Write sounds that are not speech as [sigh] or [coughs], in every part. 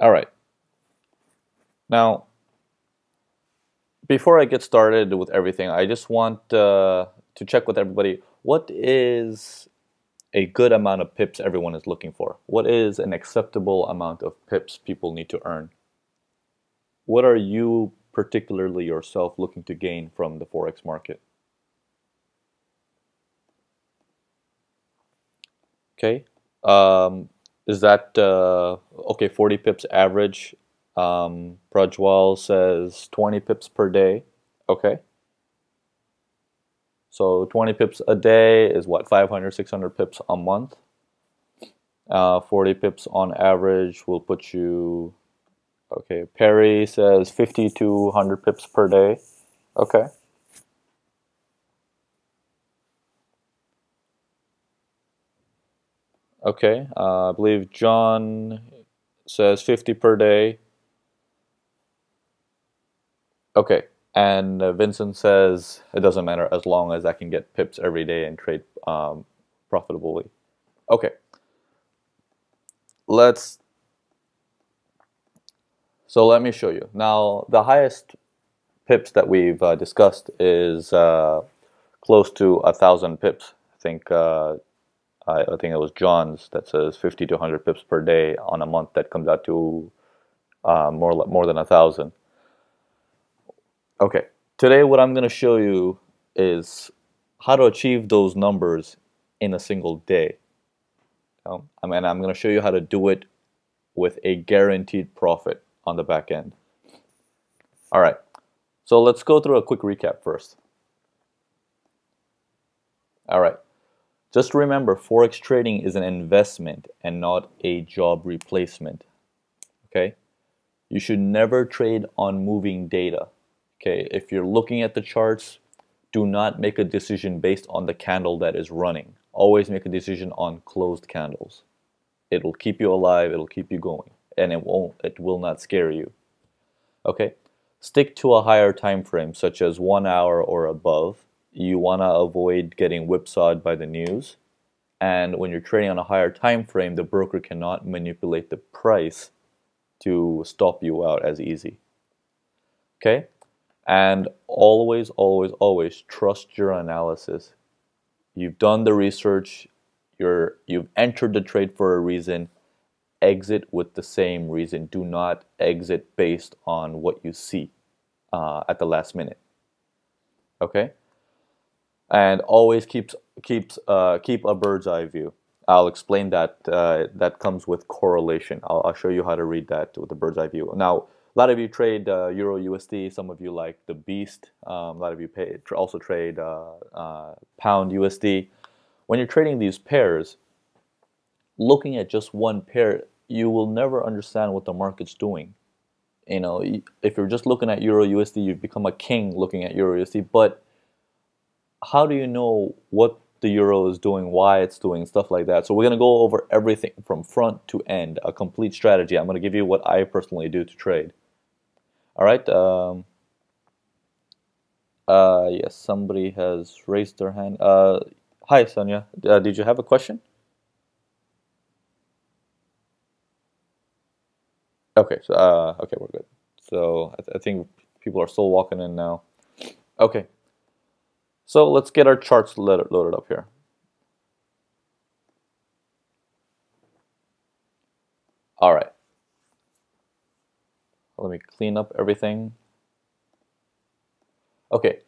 All right. Now, before I get started with everything, I just want uh, to check with everybody what is a good amount of pips everyone is looking for? What is an acceptable amount of pips people need to earn? What are you particularly yourself looking to gain from the Forex market? Okay. Um, is that uh, okay? 40 pips average. Um, Prajwal says 20 pips per day. Okay. So 20 pips a day is what, 500, 600 pips a month. Uh, 40 pips on average will put you, okay, Perry says 50 to 100 pips per day. Okay. Okay, uh, I believe John says 50 per day. Okay, and uh, Vincent says it doesn't matter as long as I can get pips every day and trade um, profitably. Okay, let's. So let me show you. Now, the highest pips that we've uh, discussed is uh, close to a thousand pips. I think uh, I, I, think it was John's that says 50 to 100 pips per day on a month. That comes out to uh, more more than a thousand. Okay, today what I'm going to show you is how to achieve those numbers in a single day. Um, I mean, I'm going to show you how to do it with a guaranteed profit on the back end. All right, so let's go through a quick recap first. All right, just remember Forex trading is an investment and not a job replacement. Okay, you should never trade on moving data. Okay, if you're looking at the charts, do not make a decision based on the candle that is running. Always make a decision on closed candles. It'll keep you alive, it'll keep you going, and it won't it will not scare you. Okay? Stick to a higher time frame such as 1 hour or above. You want to avoid getting whipsawed by the news. And when you're trading on a higher time frame, the broker cannot manipulate the price to stop you out as easy. Okay? And always, always, always trust your analysis. You've done the research, you're, you've entered the trade for a reason. Exit with the same reason. Do not exit based on what you see uh, at the last minute. Okay? And always keeps, keeps, uh, keep a bird's eye view. I'll explain that. Uh, that comes with correlation. I'll, I'll show you how to read that with the bird's eye view. Now, a lot of you trade uh, Euro USD. Some of you like the Beast. Um, a lot of you pay, also trade uh, uh, Pound USD. When you're trading these pairs, looking at just one pair, you will never understand what the market's doing. You know, if you're just looking at Euro USD, you've become a king looking at Euro USD. But how do you know what the euro is doing, why it's doing, stuff like that. So we're going to go over everything from front to end, a complete strategy. I'm going to give you what I personally do to trade. All right. Um, uh, yes, somebody has raised their hand. Uh, hi, Sonia. Uh, did you have a question? Okay. So, uh, okay, we're good. So I, th I think people are still walking in now. Okay. So let's get our charts loaded up here. All right. Let me clean up everything. Okay,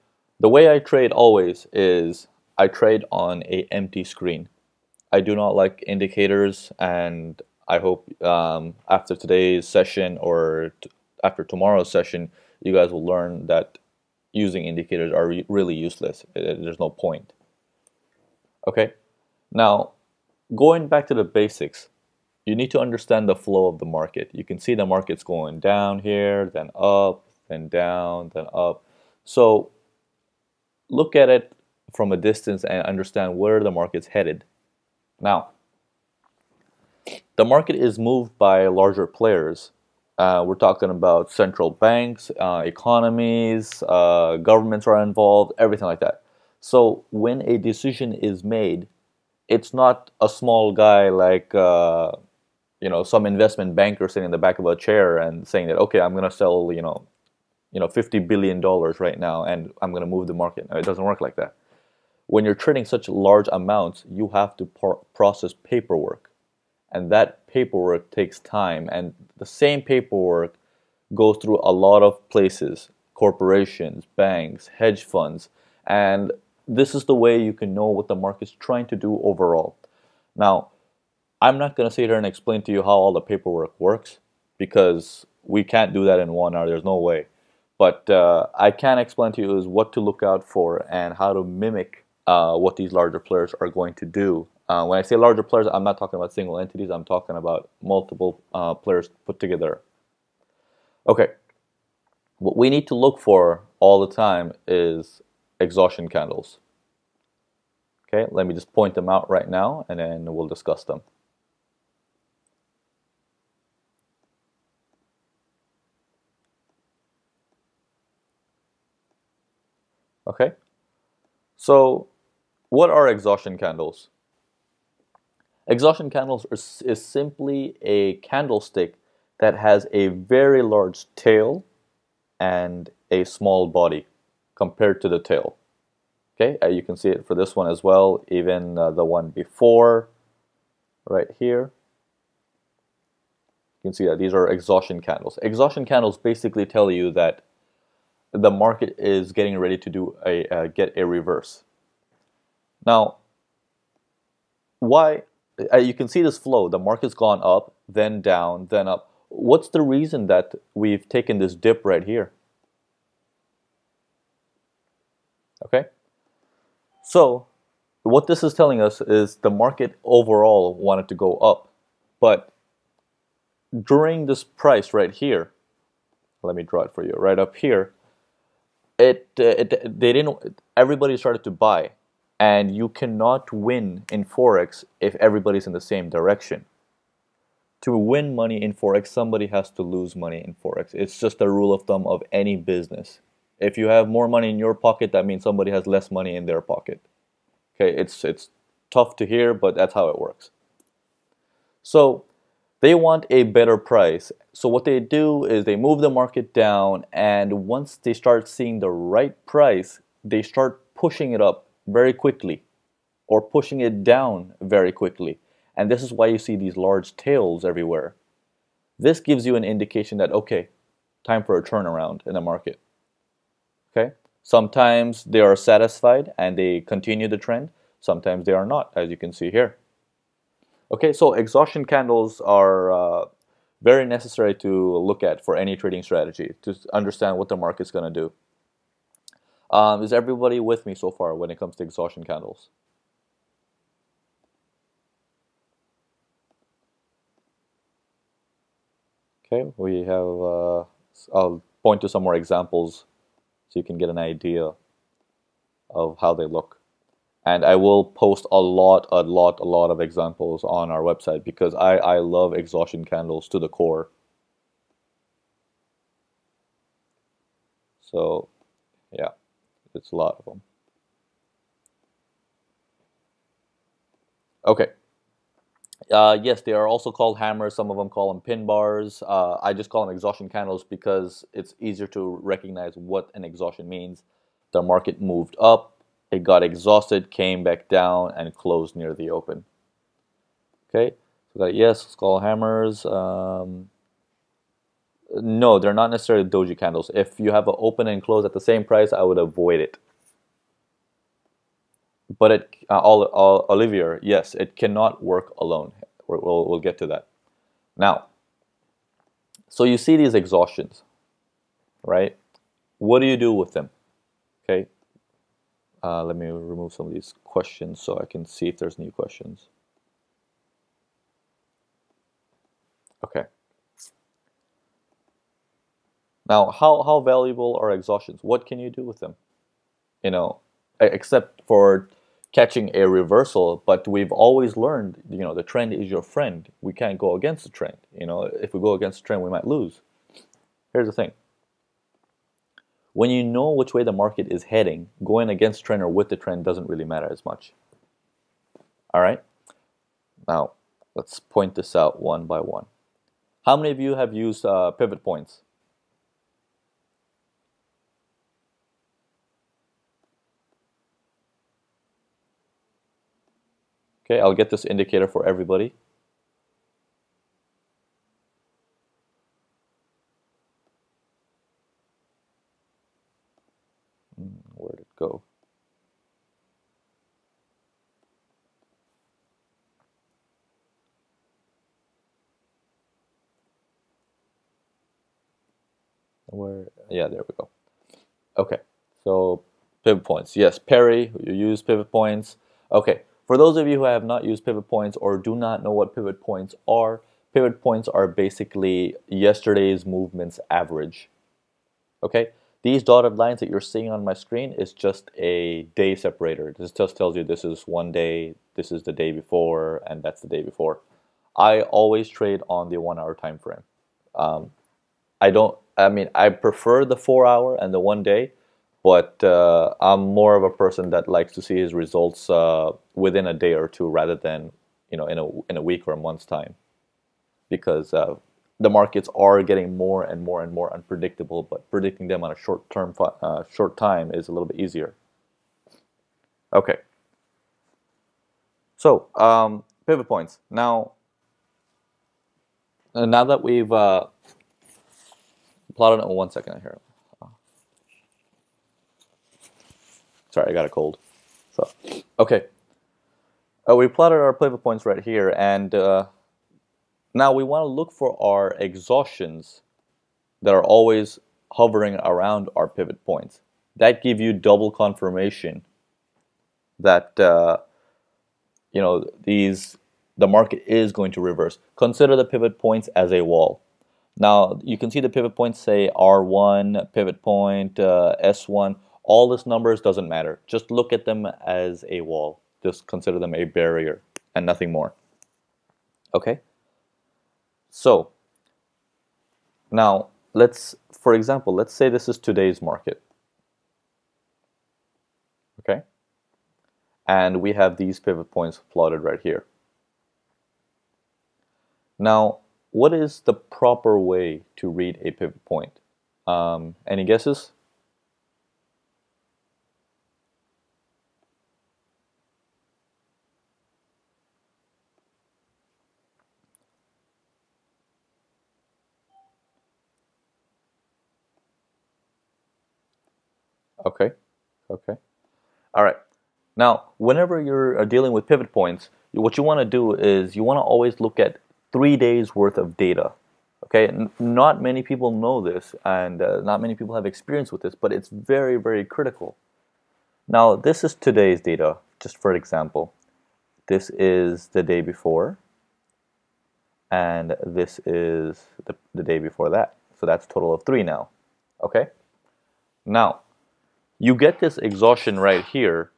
the way I trade always is I trade on a empty screen. I do not like indicators and I hope um, after today's session or after tomorrow's session you guys will learn that using indicators are re really useless. There's no point. Okay, now going back to the basics, you need to understand the flow of the market. You can see the market's going down here, then up, then down, then up. So look at it from a distance and understand where the market's headed. Now, the market is moved by larger players. Uh, we're talking about central banks, uh, economies, uh, governments are involved, everything like that. So when a decision is made, it's not a small guy like uh, you know some investment banker sitting in the back of a chair and saying that okay i'm going to sell you know you know 50 billion dollars right now and i'm going to move the market. No, it doesn't work like that. When you're trading such large amounts you have to process paperwork and that paperwork takes time and the same paperwork goes through a lot of places corporations banks hedge funds and this is the way you can know what the market's trying to do overall now I'm not going to sit here and explain to you how all the paperwork works because we can't do that in one hour. There's no way. But uh, I can explain to you is what to look out for and how to mimic uh, what these larger players are going to do. Uh, when I say larger players, I'm not talking about single entities. I'm talking about multiple uh, players put together. Okay. What we need to look for all the time is exhaustion candles. Okay, let me just point them out right now and then we'll discuss them. Okay, so what are exhaustion candles? Exhaustion candles is, is simply a candlestick that has a very large tail and a small body compared to the tail. Okay, uh, you can see it for this one as well, even uh, the one before, right here. You can see that these are exhaustion candles. Exhaustion candles basically tell you that the market is getting ready to do a uh, get a reverse. Now, why? Uh, you can see this flow. The market's gone up, then down, then up. What's the reason that we've taken this dip right here? Okay. So, what this is telling us is the market overall wanted to go up, but during this price right here, let me draw it for you, right up here, it, uh, it they didn't everybody started to buy and you cannot win in forex if everybody's in the same direction. To win money in forex somebody has to lose money in forex. It's just a rule of thumb of any business. If you have more money in your pocket that means somebody has less money in their pocket. Okay it's it's tough to hear but that's how it works. So they want a better price. So what they do is they move the market down and once they start seeing the right price, they start pushing it up very quickly or pushing it down very quickly. And this is why you see these large tails everywhere. This gives you an indication that, okay, time for a turnaround in the market. Okay? Sometimes they are satisfied and they continue the trend. Sometimes they are not, as you can see here. Okay, so exhaustion candles are uh, very necessary to look at for any trading strategy to understand what the market's going to do. Um, is everybody with me so far when it comes to exhaustion candles? Okay, we have, uh, I'll point to some more examples so you can get an idea of how they look and I will post a lot, a lot, a lot of examples on our website because I, I love exhaustion candles to the core. So, it's a lot of them. Okay. Uh, yes, they are also called hammers. Some of them call them pin bars. Uh, I just call them exhaustion candles because it's easier to recognize what an exhaustion means. The market moved up, it got exhausted, came back down, and closed near the open. Okay, so that yes, skull hammers. Um, no, they're not necessarily doji candles. If you have an open and close at the same price, I would avoid it. But it, uh, all, all, Olivier, yes, it cannot work alone. We'll, we'll, we'll get to that. Now, so you see these exhaustions, right? What do you do with them? Okay, uh, let me remove some of these questions so I can see if there's new questions. Okay. Now, how, how valuable are exhaustions? What can you do with them? You know, except for catching a reversal, but we've always learned, you know, the trend is your friend. We can't go against the trend. You know, if we go against the trend, we might lose. Here's the thing. When you know which way the market is heading, going against trend or with the trend doesn't really matter as much. All right. Now, let's point this out one by one. How many of you have used uh, pivot points? Okay, I'll get this indicator for everybody. Hmm, where did it go? Where? Yeah, there we go. Okay, so pivot points. Yes, Perry, you use pivot points. Okay, for those of you who have not used pivot points or do not know what pivot points are, pivot points are basically yesterday's movements average. Okay, these dotted lines that you're seeing on my screen is just a day separator. This just tells you this is one day, this is the day before, and that's the day before. I always trade on the one hour time frame. Um, I don't, I mean, I prefer the four hour and the one day but uh, I'm more of a person that likes to see his results uh, within a day or two rather than you know in a in a week or a month's time, because uh, the markets are getting more and more and more unpredictable. But predicting them on a short term uh, short time is a little bit easier. Okay. So um, pivot points now. Uh, now that we've uh, plotted, oh, one second here. Sorry, I got a cold. So, okay. Uh, we plotted our pivot points right here, and uh, now we want to look for our exhaustions that are always hovering around our pivot points. That give you double confirmation that uh, you know these the market is going to reverse. Consider the pivot points as a wall. Now you can see the pivot points say R1, pivot point, uh, S1 all these numbers doesn't matter. Just look at them as a wall. Just consider them a barrier and nothing more. Okay? So, now let's, for example, let's say this is today's market. Okay? And we have these pivot points plotted right here. Now, what is the proper way to read a pivot point? Um, any guesses? Okay, okay. All right. Now, whenever you're uh, dealing with pivot points, what you want to do is you want to always look at three days worth of data. Okay, N not many people know this, and uh, not many people have experience with this, but it's very, very critical. Now, this is today's data, just for example. This is the day before, and this is the, the day before that. So that's total of three now. Okay? Now, you get this exhaustion right here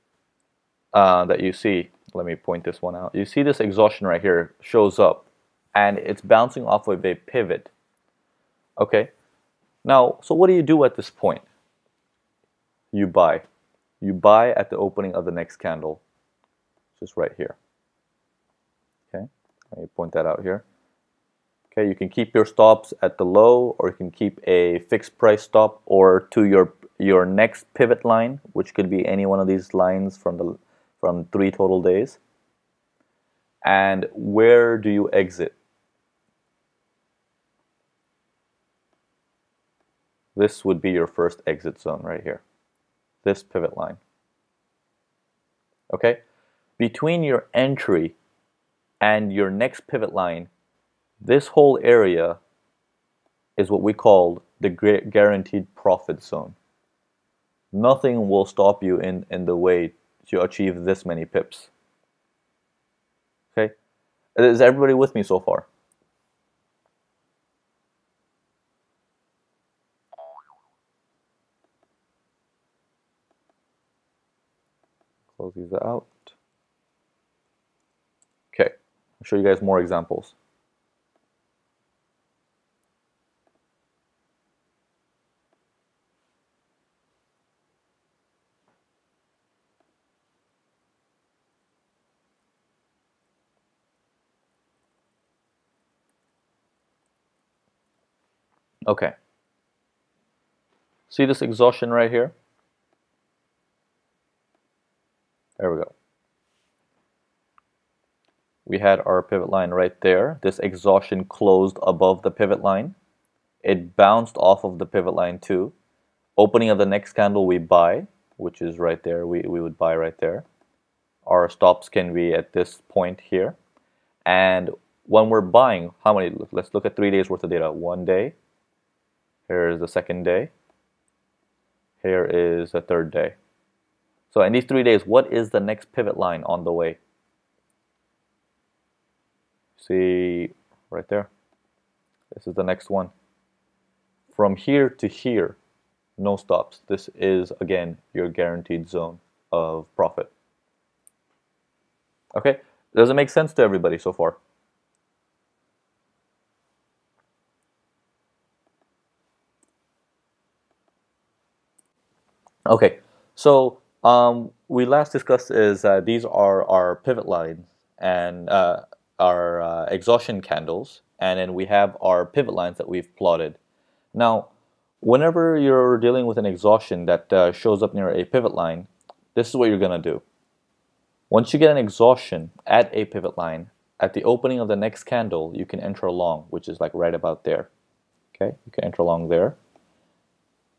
uh, that you see. Let me point this one out. You see this exhaustion right here shows up and it's bouncing off of a pivot. Okay. Now, so what do you do at this point? You buy. You buy at the opening of the next candle, just right here. Okay, let me point that out here. Okay, you can keep your stops at the low or you can keep a fixed price stop or to your your next pivot line, which could be any one of these lines from the from three total days. And where do you exit? This would be your first exit zone right here. This pivot line. Okay? Between your entry and your next pivot line, this whole area is what we call the guaranteed profit zone nothing will stop you in, in the way to achieve this many pips. Okay? Is everybody with me so far? Close these out. Okay, I'll show you guys more examples. Okay. See this exhaustion right here? There we go. We had our pivot line right there. This exhaustion closed above the pivot line. It bounced off of the pivot line too. Opening of the next candle we buy, which is right there. We, we would buy right there. Our stops can be at this point here. And when we're buying, how many? Let's look at three days worth of data. One day. Here is the second day. Here is the third day. So in these three days, what is the next pivot line on the way? See right there. This is the next one. From here to here, no stops. This is, again, your guaranteed zone of profit. Okay, does it make sense to everybody so far? Okay, so um, we last discussed is uh, these are our pivot lines and uh, our uh, exhaustion candles, and then we have our pivot lines that we've plotted. Now, whenever you're dealing with an exhaustion that uh, shows up near a pivot line, this is what you're going to do. Once you get an exhaustion at a pivot line, at the opening of the next candle, you can enter along, which is like right about there. Okay, you can enter along there.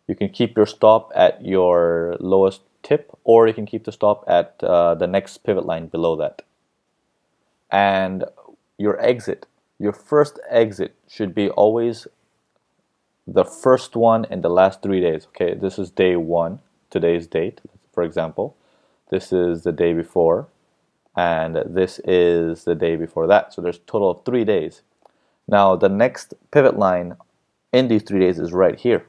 You can keep your stop at your lowest tip, or you can keep the stop at uh, the next pivot line below that. And your exit, your first exit should be always the first one in the last three days. Okay, this is day one, today's date, for example. This is the day before, and this is the day before that. So there's total of three days. Now the next pivot line in these three days is right here.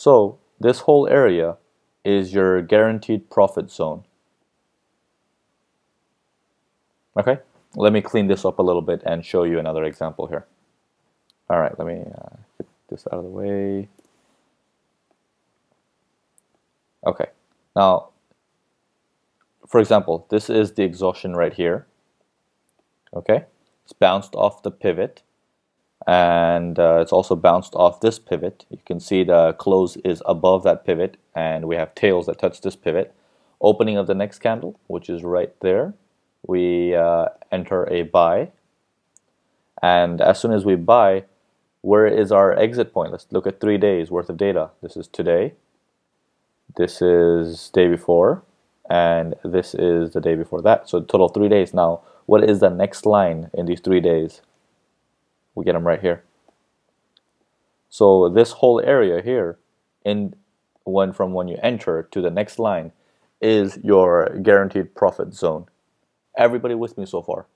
So this whole area is your guaranteed profit zone. Okay, let me clean this up a little bit and show you another example here. All right, let me uh, get this out of the way. Okay, now, for example, this is the exhaustion right here. Okay, it's bounced off the pivot and uh, it's also bounced off this pivot. You can see the close is above that pivot and we have tails that touch this pivot. Opening of the next candle, which is right there, we uh, enter a buy and as soon as we buy, where is our exit point? Let's look at three days worth of data. This is today, this is day before, and this is the day before that. So total three days. Now, what is the next line in these three days? We get them right here. So this whole area here, in when from when you enter to the next line, is your guaranteed profit zone. Everybody with me so far?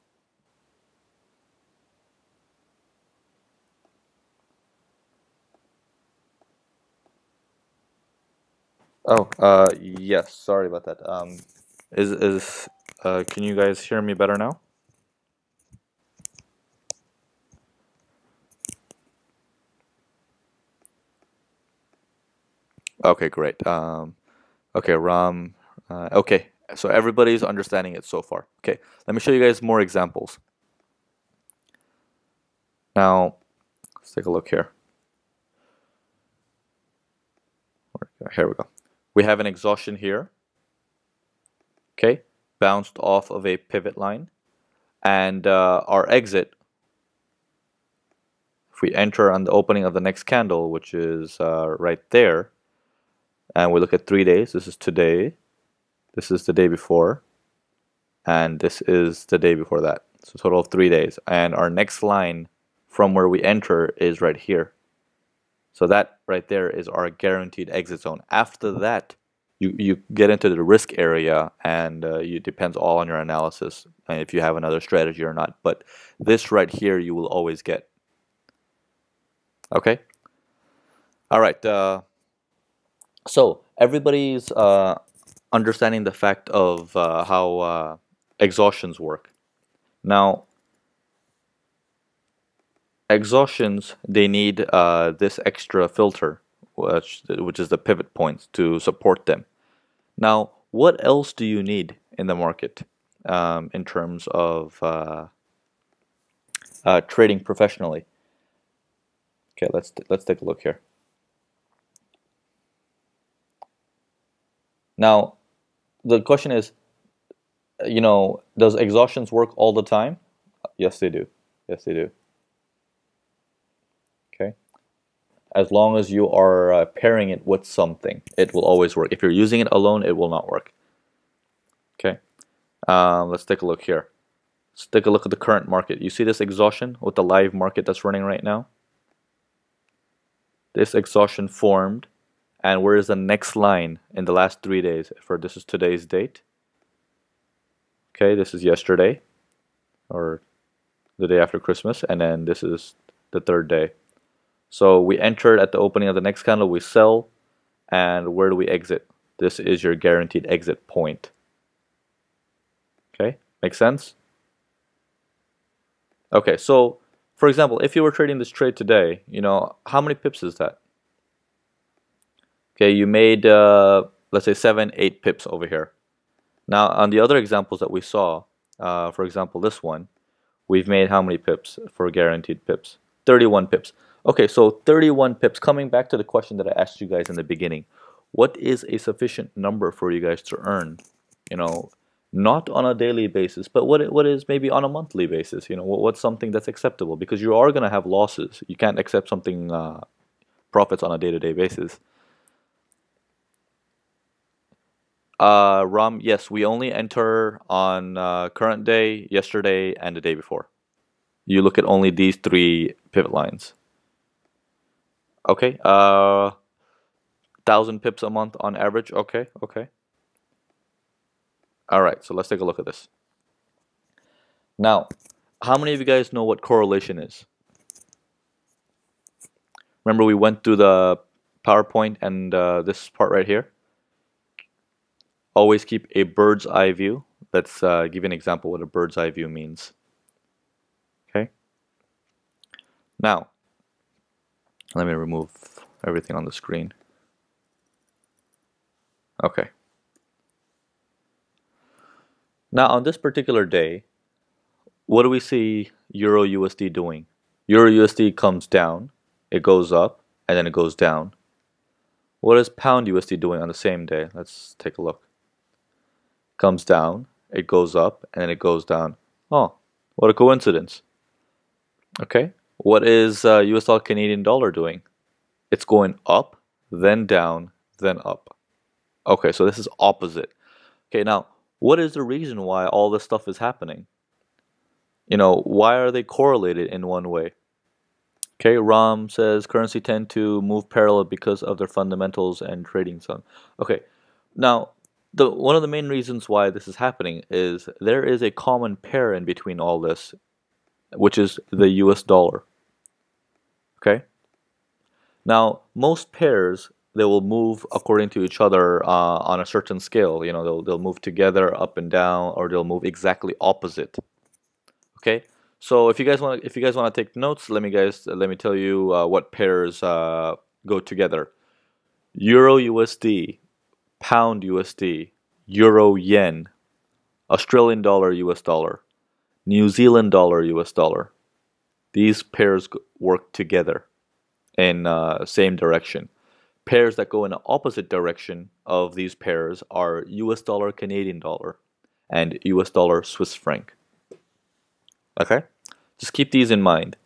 Oh, uh, yes. Sorry about that. Um, is is uh, can you guys hear me better now? Okay, great. Um, okay, Ram. Uh, okay, so everybody's understanding it so far. Okay, let me show you guys more examples. Now, let's take a look here. Here we go. We have an exhaustion here. Okay, bounced off of a pivot line. And uh, our exit, if we enter on the opening of the next candle, which is uh, right there, and we look at three days. This is today, this is the day before, and this is the day before that. So total of three days. And our next line from where we enter is right here. So that right there is our guaranteed exit zone. After that, you, you get into the risk area and uh, it depends all on your analysis and if you have another strategy or not. But this right here you will always get. Okay? All right. Uh, so everybody's uh, understanding the fact of uh, how uh, exhaustions work. Now, exhaustions, they need uh, this extra filter, which, which is the pivot points to support them. Now, what else do you need in the market um, in terms of uh, uh, trading professionally? Okay, let's let's take a look here. Now, the question is, you know, does exhaustions work all the time? Yes, they do. Yes, they do. Okay. As long as you are uh, pairing it with something, it will always work. If you're using it alone, it will not work. Okay. Um, let's take a look here. Let's take a look at the current market. You see this exhaustion with the live market that's running right now? This exhaustion formed and where is the next line in the last three days? For this is today's date. Okay this is yesterday or the day after Christmas and then this is the third day. So we entered at the opening of the next candle we sell and where do we exit? This is your guaranteed exit point. Okay make sense? Okay so for example if you were trading this trade today you know how many pips is that Okay, you made, uh, let's say, 7, 8 pips over here. Now, on the other examples that we saw, uh, for example, this one, we've made how many pips for guaranteed pips? 31 pips. Okay, so 31 pips. Coming back to the question that I asked you guys in the beginning, what is a sufficient number for you guys to earn? You know, not on a daily basis, but what what is maybe on a monthly basis? You know, what, what's something that's acceptable? Because you are going to have losses. You can't accept something uh, profits on a day-to-day -day basis. Uh, Ram, yes, we only enter on uh, current day, yesterday, and the day before. You look at only these three pivot lines. Okay, uh, thousand pips a month on average. Okay, okay. All right, so let's take a look at this. Now, how many of you guys know what correlation is? Remember we went through the PowerPoint and uh, this part right here? Always keep a bird's eye view. Let's uh, give you an example what a bird's eye view means. Okay. Now, let me remove everything on the screen. Okay. Now, on this particular day, what do we see Euro USD doing? Euro USD comes down, it goes up, and then it goes down. What is Pound USD doing on the same day? Let's take a look comes down, it goes up, and then it goes down. Oh, what a coincidence. Okay, what is uh, US dollar Canadian dollar doing? It's going up, then down, then up. Okay, so this is opposite. Okay, now, what is the reason why all this stuff is happening? You know, why are they correlated in one way? Okay, Ram says currency tend to move parallel because of their fundamentals and trading some. Okay, now the one of the main reasons why this is happening is there is a common pair in between all this, which is the US dollar. Okay? Now, most pairs they will move according to each other uh, on a certain scale. You know, they'll they'll move together up and down, or they'll move exactly opposite. Okay, so if you guys want if you guys want to take notes, let me guys let me tell you uh, what pairs uh, go together. Euro USD pound USD, euro yen, Australian dollar US dollar, New Zealand dollar US dollar. These pairs work together in uh, same direction. Pairs that go in the opposite direction of these pairs are US dollar Canadian dollar and US dollar Swiss franc. Okay? Just keep these in mind.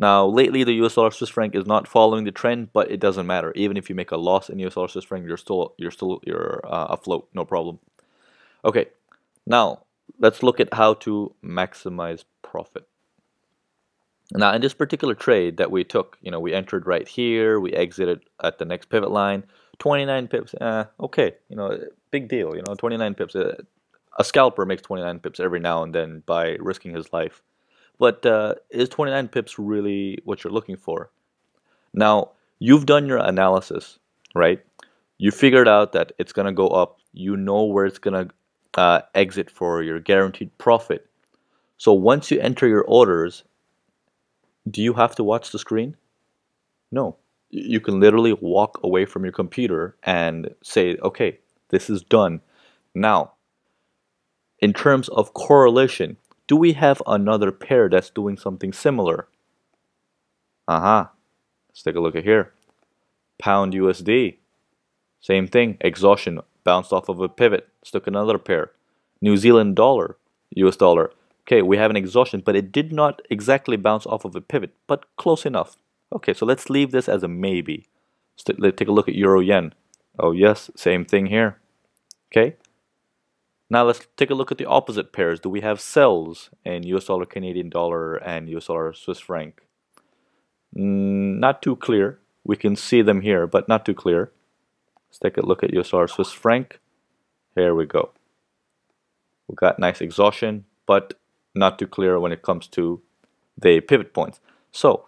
Now, lately, the US dollar Swiss franc is not following the trend, but it doesn't matter. Even if you make a loss in US dollar Swiss franc, you're still you're still you're uh, afloat, no problem. Okay, now let's look at how to maximize profit. Now, in this particular trade that we took, you know, we entered right here, we exited at the next pivot line, 29 pips. Eh, okay, you know, big deal. You know, 29 pips. Uh, a scalper makes 29 pips every now and then by risking his life. But uh, is 29 pips really what you're looking for? Now, you've done your analysis, right? You figured out that it's going to go up. You know where it's going to uh, exit for your guaranteed profit. So once you enter your orders, do you have to watch the screen? No. You can literally walk away from your computer and say, okay, this is done. Now, in terms of correlation, do we have another pair that's doing something similar? Aha, uh -huh. Let's take a look at here. Pound USD. Same thing. Exhaustion. Bounced off of a pivot. Stuck another pair. New Zealand dollar. US dollar. Okay, we have an exhaustion, but it did not exactly bounce off of a pivot, but close enough. Okay, so let's leave this as a maybe. Let's take a look at Euro Yen. Oh yes, same thing here. Okay. Now let's take a look at the opposite pairs. Do we have sells in US dollar, Canadian dollar, and US dollar, Swiss franc? Mm, not too clear. We can see them here, but not too clear. Let's take a look at US dollar, Swiss franc. Here we go. We got nice exhaustion, but not too clear when it comes to the pivot points. So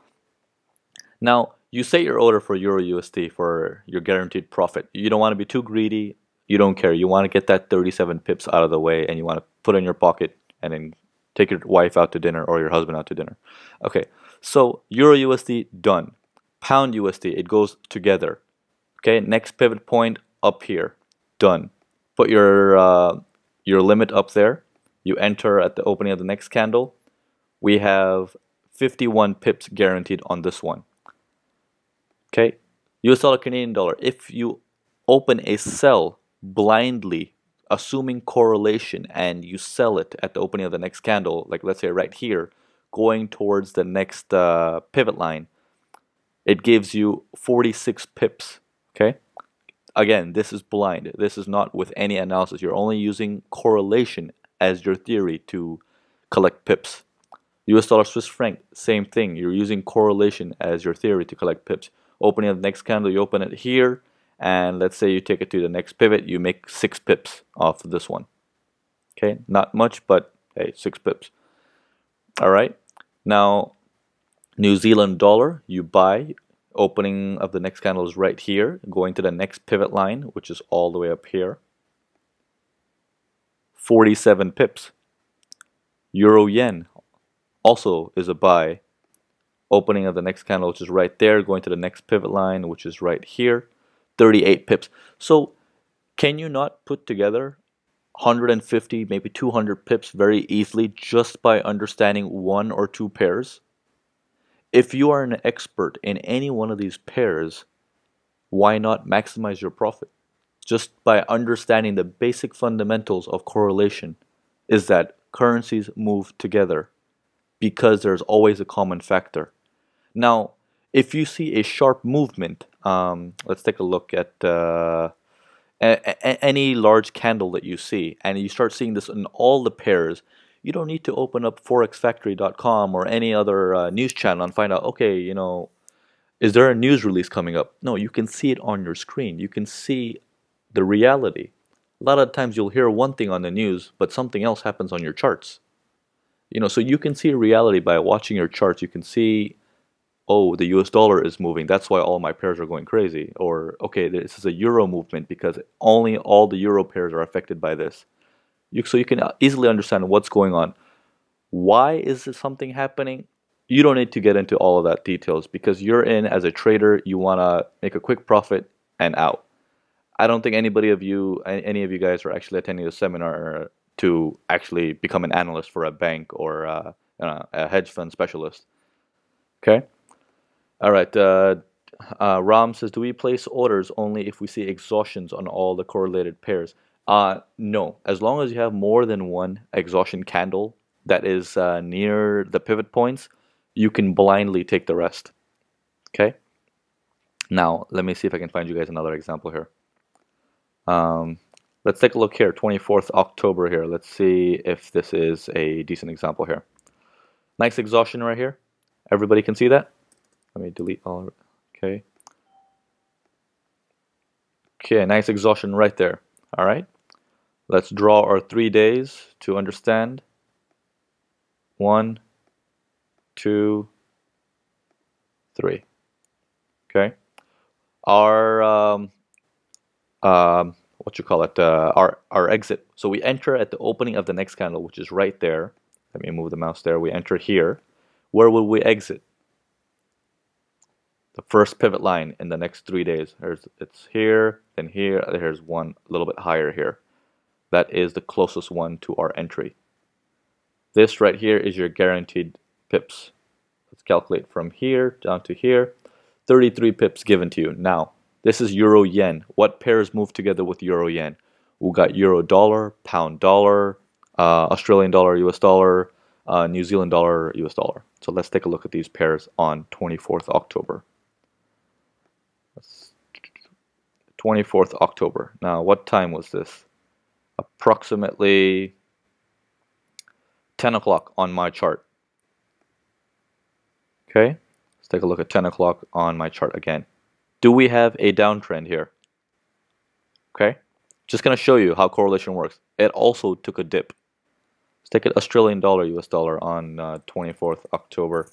now you set your order for Euro USD for your guaranteed profit. You don't want to be too greedy. You don't care. You want to get that 37 pips out of the way and you want to put it in your pocket and then take your wife out to dinner or your husband out to dinner. Okay, so Euro USD done. Pound USD, it goes together. Okay, next pivot point up here, done. Put your uh, your limit up there. You enter at the opening of the next candle. We have 51 pips guaranteed on this one. Okay, US dollar, Canadian dollar. If you open a sell blindly, assuming correlation, and you sell it at the opening of the next candle, like let's say right here, going towards the next uh, pivot line, it gives you 46 pips. Okay, again, this is blind. This is not with any analysis. You're only using correlation as your theory to collect pips. US dollar Swiss franc, same thing. You're using correlation as your theory to collect pips opening of the next candle, you open it here, and let's say you take it to the next pivot, you make six pips off of this one. Okay, not much, but hey, six pips. All right, now New Zealand dollar, you buy, opening of the next candle is right here, going to the next pivot line, which is all the way up here. 47 pips. Euro yen also is a buy, opening of the next candle, which is right there, going to the next pivot line, which is right here, 38 pips. So can you not put together 150, maybe 200 pips very easily just by understanding one or two pairs? If you are an expert in any one of these pairs, why not maximize your profit? Just by understanding the basic fundamentals of correlation is that currencies move together because there's always a common factor. Now, if you see a sharp movement, um, let's take a look at uh, any large candle that you see, and you start seeing this in all the pairs, you don't need to open up forexfactory.com or any other uh, news channel and find out, okay, you know, is there a news release coming up? No, you can see it on your screen. You can see the reality. A lot of times you'll hear one thing on the news, but something else happens on your charts. You know, so you can see reality by watching your charts. You can see oh, the US dollar is moving, that's why all my pairs are going crazy. Or, okay, this is a euro movement because only all the euro pairs are affected by this. You, so you can easily understand what's going on. Why is something happening? You don't need to get into all of that details because you're in as a trader, you want to make a quick profit and out. I don't think anybody of you, any of you guys are actually attending the seminar to actually become an analyst for a bank or uh, a hedge fund specialist. Okay? All right. Uh, uh, Ram says, do we place orders only if we see exhaustions on all the correlated pairs? Uh, no. As long as you have more than one exhaustion candle that is uh, near the pivot points, you can blindly take the rest. Okay? Now, let me see if I can find you guys another example here. Um, let's take a look here, 24th October here. Let's see if this is a decent example here. Nice exhaustion right here. Everybody can see that? Let me delete all. Okay. Okay, nice exhaustion right there. All right. Let's draw our three days to understand. One, two, three. Okay. Our um, um, what you call it? Uh, our our exit. So we enter at the opening of the next candle, which is right there. Let me move the mouse there. We enter here. Where will we exit? The first pivot line in the next three days. There's, it's here, and here, there's one a little bit higher here. That is the closest one to our entry. This right here is your guaranteed pips. Let's calculate from here down to here. 33 pips given to you. Now, this is euro yen. What pairs move together with euro yen? We got euro dollar, pound dollar, uh, Australian dollar, US dollar, uh, New Zealand dollar, US dollar. So let's take a look at these pairs on 24th October. 24th October. Now, what time was this? Approximately 10 o'clock on my chart. Okay, let's take a look at 10 o'clock on my chart again. Do we have a downtrend here? Okay, just going to show you how correlation works. It also took a dip. Let's take an Australian dollar, US dollar on uh, 24th October.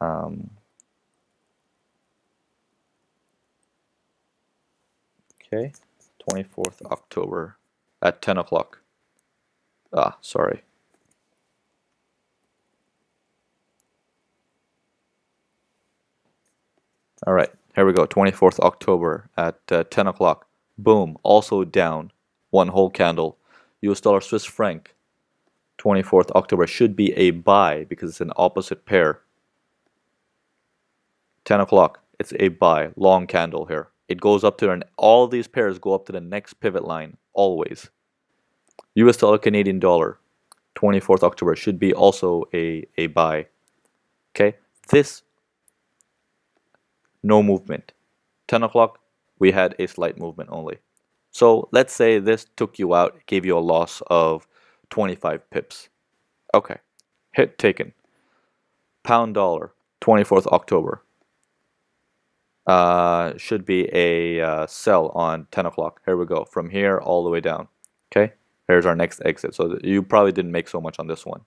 Um, okay, 24th October at 10 o'clock. Ah, sorry. All right, here we go. 24th October at uh, 10 o'clock. Boom, also down. One whole candle. US dollar Swiss franc. 24th October should be a buy because it's an opposite pair. 10 o'clock, it's a buy. Long candle here. It goes up to, and all these pairs go up to the next pivot line, always. US dollar Canadian dollar. 24th October should be also a, a buy. Okay, this no movement. 10 o'clock, we had a slight movement only. So let's say this took you out, gave you a loss of 25 pips. Okay, hit taken. Pound dollar, 24th October. Uh, should be a uh, sell on 10 o'clock. Here we go, from here all the way down. Okay, here's our next exit. So you probably didn't make so much on this one.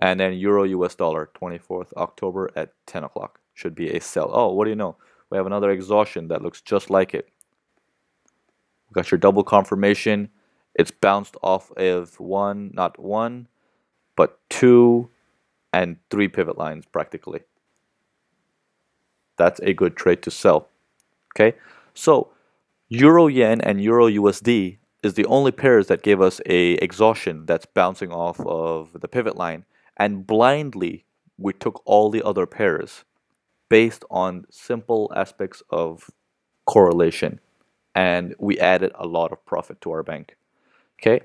And then Euro US dollar, 24th October at 10 o'clock should be a sell. Oh, what do you know? We have another exhaustion that looks just like it. We got your double confirmation. It's bounced off of one, not one, but two and three pivot lines practically. That's a good trade to sell. Okay, so Euro Yen and Euro USD is the only pairs that gave us a exhaustion that's bouncing off of the pivot line and blindly we took all the other pairs based on simple aspects of correlation and we added a lot of profit to our bank okay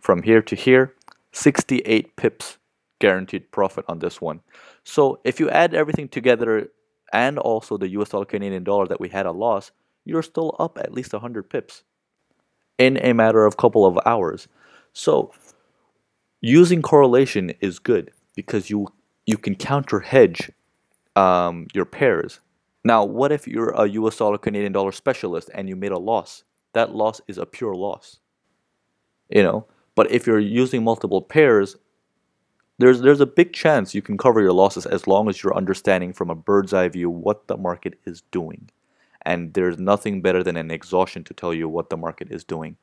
from here to here 68 pips guaranteed profit on this one so if you add everything together and also the US dollar Canadian dollar that we had a loss you're still up at least 100 pips in a matter of couple of hours so using correlation is good because you you can counter hedge um, your pairs. Now, what if you're a US dollar Canadian dollar specialist and you made a loss? That loss is a pure loss. You know, but if you're using multiple pairs, there's there's a big chance you can cover your losses as long as you're understanding from a bird's eye view what the market is doing. And there's nothing better than an exhaustion to tell you what the market is doing.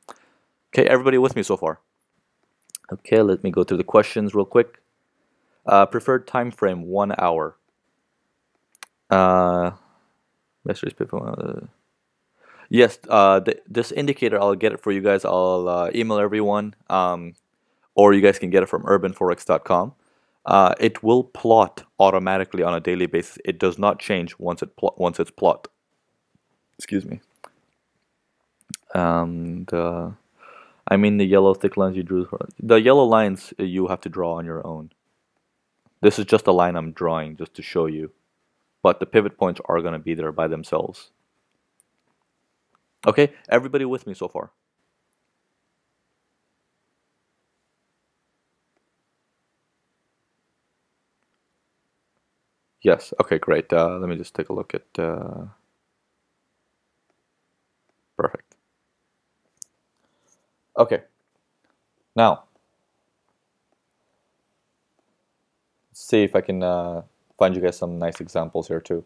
Okay, everybody with me so far? Okay, let me go through the questions real quick. Uh, preferred time frame, one hour. Uh, people. Uh, yes, uh, th this indicator, I'll get it for you guys. I'll uh, email everyone, um, or you guys can get it from urbanforex.com. Uh, it will plot automatically on a daily basis. It does not change once it once it's plot. Excuse me. And uh, I mean the yellow thick lines you drew. The yellow lines you have to draw on your own. This is just a line I'm drawing just to show you but the pivot points are going to be there by themselves. Okay, everybody with me so far? Yes, okay, great. Uh, let me just take a look at... Uh... Perfect. Okay, now, see if I can uh, find you guys some nice examples here too.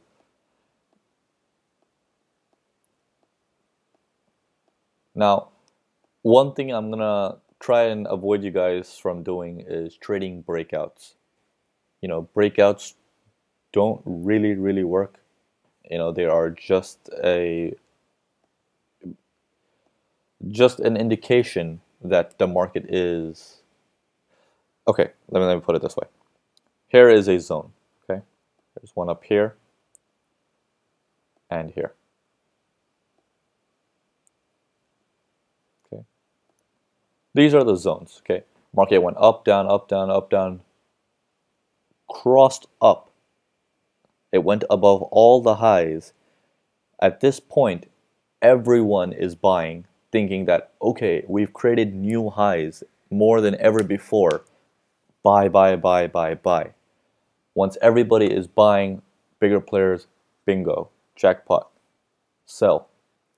Now, one thing I'm gonna try and avoid you guys from doing is trading breakouts. You know, breakouts don't really, really work. You know, they are just a just an indication that the market is okay. Let me let me put it this way. Here is a zone. Okay. There's one up here. and here. Okay. These are the zones, okay? Market went up, down, up, down, up, down, crossed up. It went above all the highs. At this point, everyone is buying, thinking that, okay, we've created new highs more than ever before. Buy, buy, buy, buy, buy. Once everybody is buying, bigger players, bingo, jackpot, sell,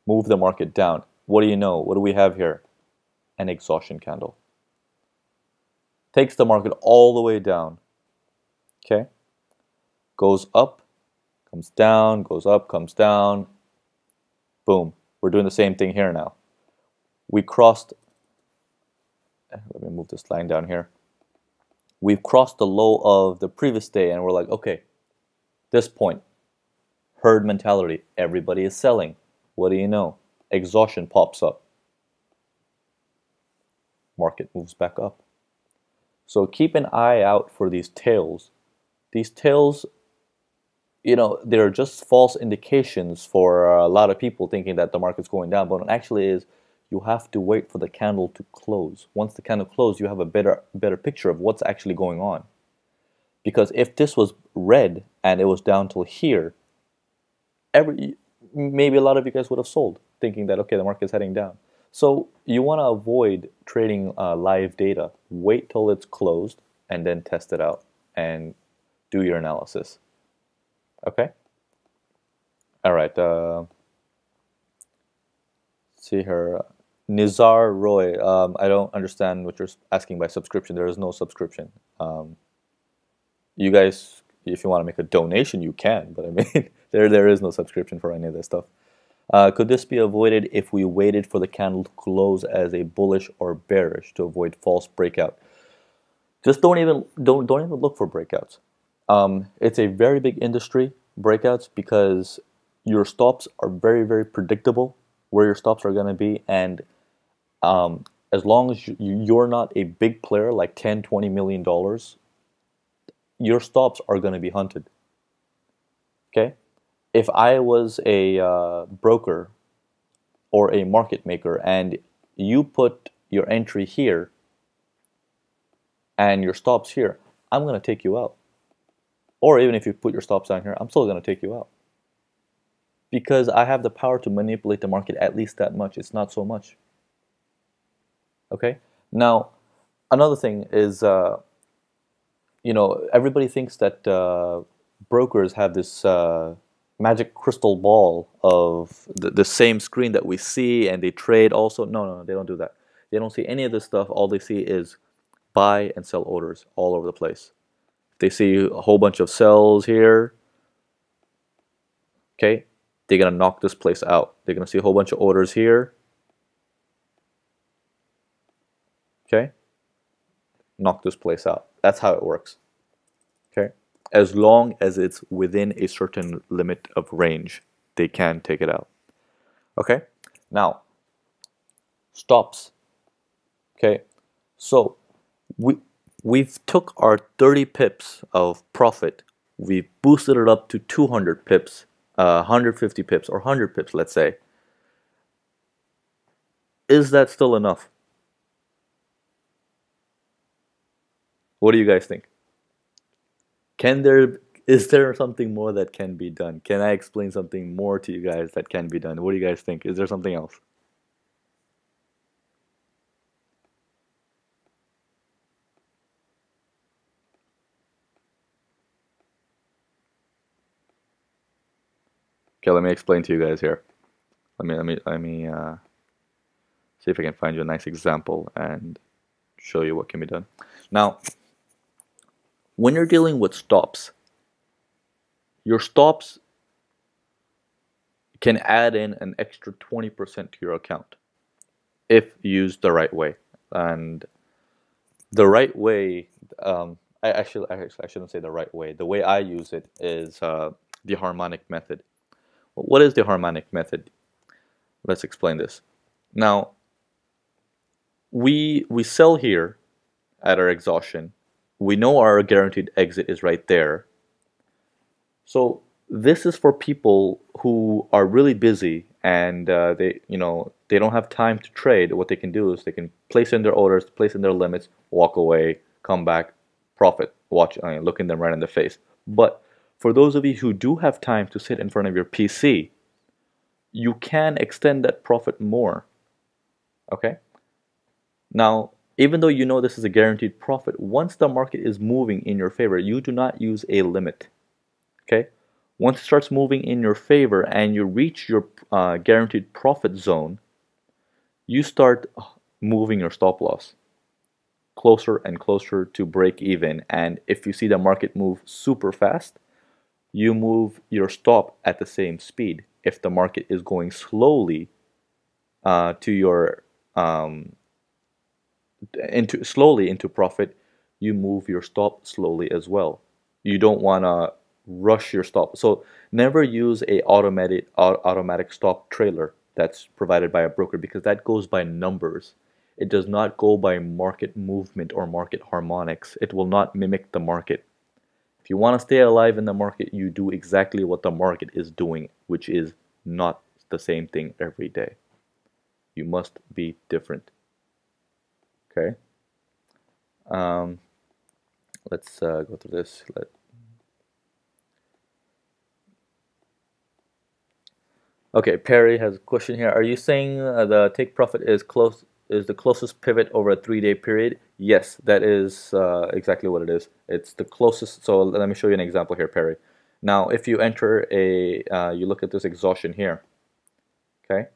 move the market down. What do you know? What do we have here? An exhaustion candle. Takes the market all the way down. Okay? Goes up, comes down, goes up, comes down. Boom. We're doing the same thing here now. We crossed, eh, let me move this line down here we've crossed the low of the previous day and we're like, okay, this point, herd mentality, everybody is selling. What do you know? Exhaustion pops up. Market moves back up. So keep an eye out for these tails. These tails, you know, there are just false indications for a lot of people thinking that the market's going down, but it actually is you have to wait for the candle to close. Once the candle closes, you have a better better picture of what's actually going on. Because if this was red and it was down till here, every maybe a lot of you guys would have sold, thinking that okay, the market's heading down. So you want to avoid trading uh, live data. Wait till it's closed and then test it out and do your analysis. Okay. All right. Uh, see here. Nizar Roy, um, I don't understand what you're asking by subscription. There is no subscription. Um, you guys, if you want to make a donation, you can, but I [laughs] mean, there there is no subscription for any of this stuff. Uh, could this be avoided if we waited for the candle to close as a bullish or bearish to avoid false breakout? Just don't even don't don't even look for breakouts. Um, it's a very big industry breakouts because your stops are very very predictable where your stops are going to be. And um, as long as you're not a big player like 10 20 million dollars your stops are going to be hunted. Okay? If i was a uh, broker or a market maker and you put your entry here and your stops here i'm going to take you out or even if you put your stops down here i'm still going to take you out because i have the power to manipulate the market at least that much it's not so much Okay. Now, another thing is, uh, you know, everybody thinks that uh, brokers have this uh, magic crystal ball of the, the same screen that we see, and they trade also. No, no, no, they don't do that. They don't see any of this stuff. All they see is buy and sell orders all over the place. They see a whole bunch of sells here. Okay, they're gonna knock this place out. They're gonna see a whole bunch of orders here. Okay knock this place out. That's how it works. Okay as long as it's within a certain limit of range they can take it out. Okay now stops. Okay so we we've took our 30 pips of profit we've boosted it up to 200 pips uh, 150 pips or 100 pips let's say is that still enough What do you guys think? Can there is there something more that can be done? Can I explain something more to you guys that can be done? What do you guys think? Is there something else? Okay, let me explain to you guys here. Let me let me let me uh, see if I can find you a nice example and show you what can be done. Now, when you're dealing with stops, your stops can add in an extra 20% to your account if used the right way. And the right way, um, I actually, I shouldn't say the right way. The way I use it is uh, the harmonic method. What is the harmonic method? Let's explain this. Now, we we sell here at our exhaustion we know our guaranteed exit is right there. So this is for people who are really busy and uh, they you know they don't have time to trade what they can do is they can place in their orders place in their limits walk away come back profit watch uh, looking them right in the face but for those of you who do have time to sit in front of your pc you can extend that profit more okay now even though you know this is a guaranteed profit once the market is moving in your favor you do not use a limit okay once it starts moving in your favor and you reach your uh, guaranteed profit zone, you start moving your stop loss closer and closer to break even. And if you see the market move super fast, you move your stop at the same speed. If the market is going slowly uh, to your um, into slowly into profit, you move your stop slowly as well. You don't want to rush your stop. So never use a automatic automatic stop trailer that's provided by a broker because that goes by numbers. It does not go by market movement or market harmonics. It will not mimic the market. If you want to stay alive in the market, you do exactly what the market is doing, which is not the same thing every day. You must be different. Okay. Um, let's uh, go through this. Let Okay, Perry has a question here. Are you saying uh, the take profit is close is the closest pivot over a three day period? Yes, that is uh, exactly what it is. It's the closest. So let me show you an example here, Perry. Now, if you enter a, uh, you look at this exhaustion here. Okay.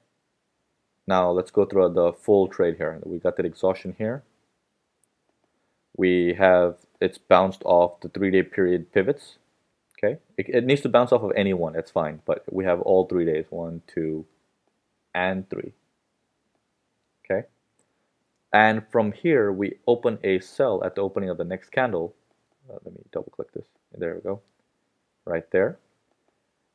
Now let's go through the full trade here. We got that exhaustion here. We have it's bounced off the three day period pivots. Okay, it, it, needs to bounce off of any one, that's fine, but we have all three days, one, two, and three. And from here we open a sell at the opening of the next candle. Uh, let me double click this, there we go, right there.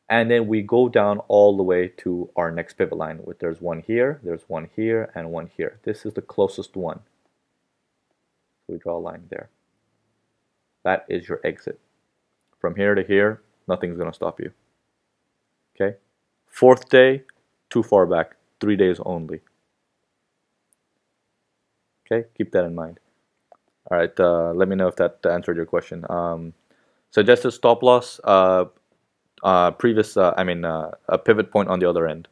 And then we go down all the way to our next pivot line. There's one here, there's one here, and one here. This is the closest one. we draw a line there. That is your exit. From here to here, nothing's going to stop you. Okay? Fourth day, too far back. Three days only. Okay? Keep that in mind. All right. Uh, let me know if that answered your question. Um, suggested stop loss. Uh, uh, previous, uh, I mean, uh, a pivot point on the other end.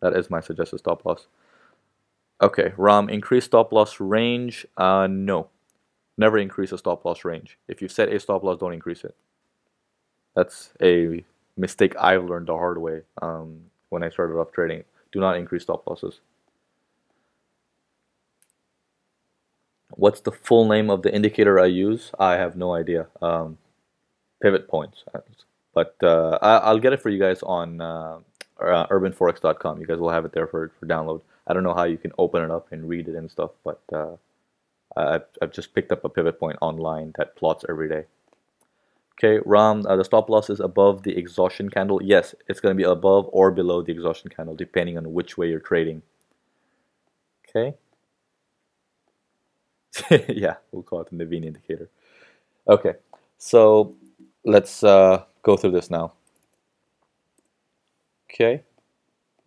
That is my suggested stop loss. Okay, Ram, increase stop loss range. Uh, no, never increase a stop loss range. If you set a stop loss, don't increase it. That's a mistake I've learned the hard way um, when I started off trading. Do not increase stop losses. What's the full name of the indicator I use? I have no idea. Um, pivot points. But uh, I, will get it for you guys on uh, uh, urbanforex.com. You guys will have it there for, for download. I don't know how you can open it up and read it and stuff, but uh, I've, I've just picked up a pivot point online that plots every day. Okay, Ram, uh, the stop loss is above the exhaustion candle. Yes, it's going to be above or below the exhaustion candle, depending on which way you're trading. Okay. [laughs] yeah, we'll call it the Navin indicator. Okay, so let's uh, go through this now. Okay,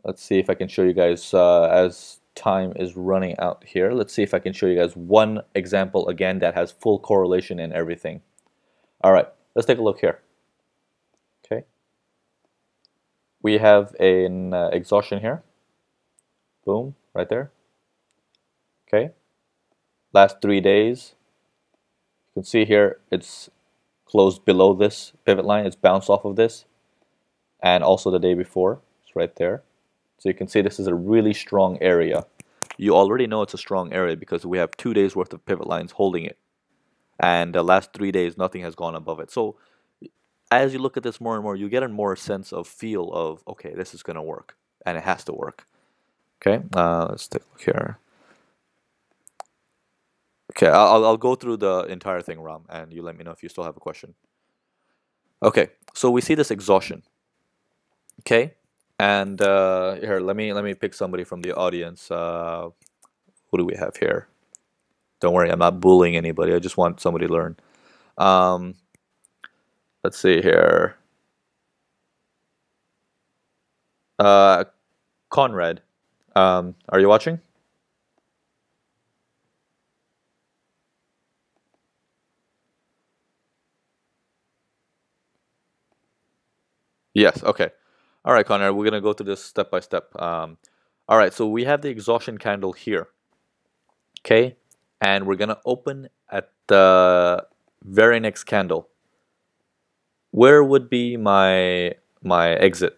let's see if I can show you guys uh, as time is running out here. Let's see if I can show you guys one example again that has full correlation and everything. All right. Let's take a look here. Okay. We have an uh, exhaustion here. Boom, right there. Okay. Last three days. You can see here it's closed below this pivot line. It's bounced off of this. And also the day before. It's right there. So you can see this is a really strong area. You already know it's a strong area because we have two days worth of pivot lines holding it and the last three days nothing has gone above it so as you look at this more and more you get a more sense of feel of okay this is going to work and it has to work okay uh, let's take a look here okay I'll, I'll go through the entire thing Ram and you let me know if you still have a question okay so we see this exhaustion okay and uh, here let me let me pick somebody from the audience uh, who do we have here don't worry, I'm not bullying anybody. I just want somebody to learn. Um, let's see here. Uh, Conrad, um, are you watching? Yes, okay. All right, Connor, we're going to go through this step by step. Um, all right, so we have the exhaustion candle here. Okay, and we're going to open at the very next candle. Where would be my my exit?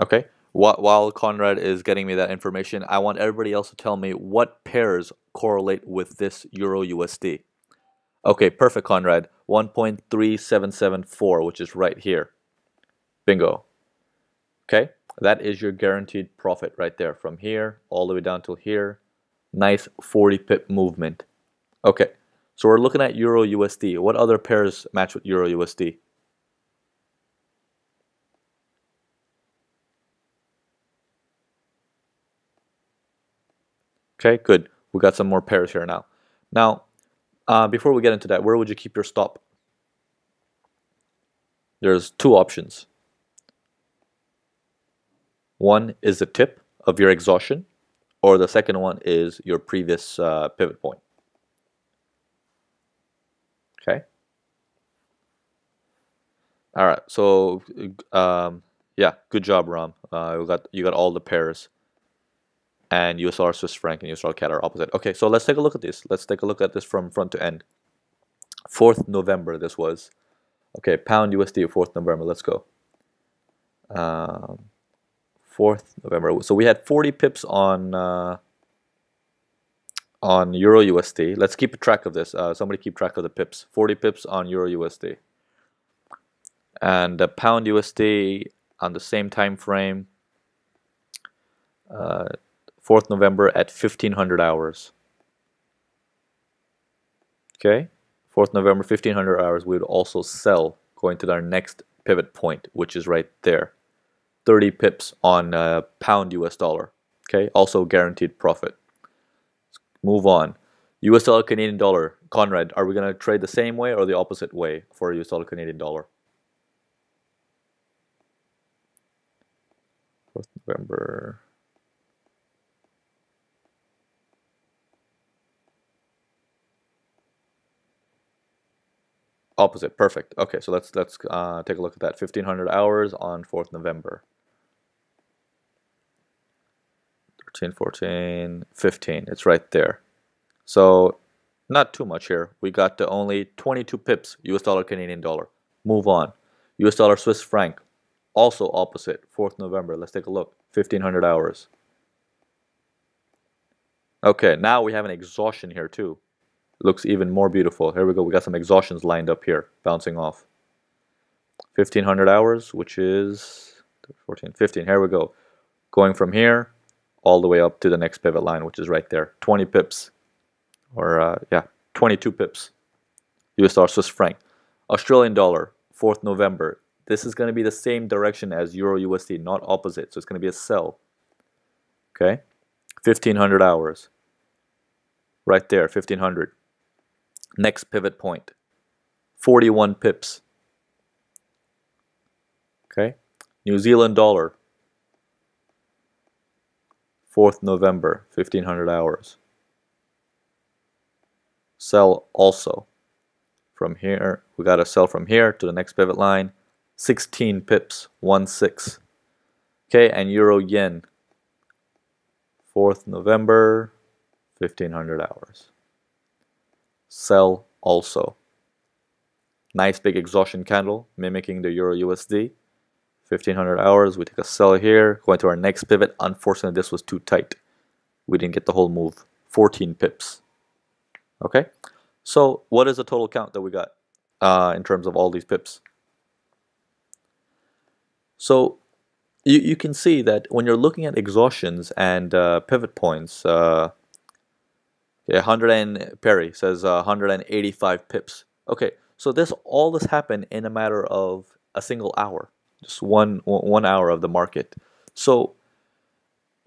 Okay. While Conrad is getting me that information, I want everybody else to tell me what pairs correlate with this Euro USD. Okay, perfect, Conrad. 1.3774, which is right here. Bingo. Okay, that is your guaranteed profit right there from here all the way down to here. Nice 40 pip movement. Okay, so we're looking at Euro USD. What other pairs match with Euro USD? Okay, good. We got some more pairs here now. Now, uh, before we get into that, where would you keep your stop? There's two options. One is the tip of your exhaustion, or the second one is your previous uh, pivot point. Okay. All right. So, um, yeah, good job, Ram. Uh, you got you got all the pairs and US dollar Swiss franc and US dollar CAD are opposite. Okay, so let's take a look at this. Let's take a look at this from front to end. 4th November this was. Okay, pound USD 4th November, let's go. Um, 4th November. So we had 40 pips on uh, on Euro USD. Let's keep track of this. Uh, somebody keep track of the pips. 40 pips on Euro USD. And uh, pound USD on the same time frame. Uh, 4th November at 1500 hours. Okay, 4th November, 1500 hours, we would also sell going to our next pivot point, which is right there. 30 pips on uh, pound US dollar. Okay, also guaranteed profit. Let's move on. US dollar Canadian dollar. Conrad, are we going to trade the same way or the opposite way for US dollar Canadian dollar? 4th November. Opposite, perfect. Okay, so let's let's uh, take a look at that. 1500 hours on 4th November. 13, 14, 15. It's right there. So not too much here. We got to only 22 pips, US dollar, Canadian dollar. Move on. US dollar, Swiss franc. Also opposite, 4th November. Let's take a look. 1500 hours. Okay, now we have an exhaustion here too looks even more beautiful. Here we go. We got some exhaustions lined up here, bouncing off. 1500 hours, which is 14, 15. Here we go. Going from here all the way up to the next pivot line, which is right there. 20 pips, or uh, yeah, 22 pips. US dollar, Swiss franc. Australian dollar, 4th November. This is going to be the same direction as Euro USD, not opposite. So it's going to be a sell. Okay? 1500 hours. Right there, 1500. Next pivot point, 41 pips. Okay, New Zealand dollar, 4th November, 1500 hours. Sell also. From here, we got to sell from here to the next pivot line, 16 pips, 1 6. Okay, and Euro Yen, 4th November, 1500 hours sell also. Nice big exhaustion candle mimicking the Euro USD. 1500 hours, we take a sell here, going to our next pivot. Unfortunately, this was too tight. We didn't get the whole move. 14 pips. Okay, so what is the total count that we got uh, in terms of all these pips? So you, you can see that when you're looking at exhaustions and uh, pivot points, uh, yeah, 100 and Perry says uh, 185 pips. Okay, so this all this happened in a matter of a single hour, just one one hour of the market. So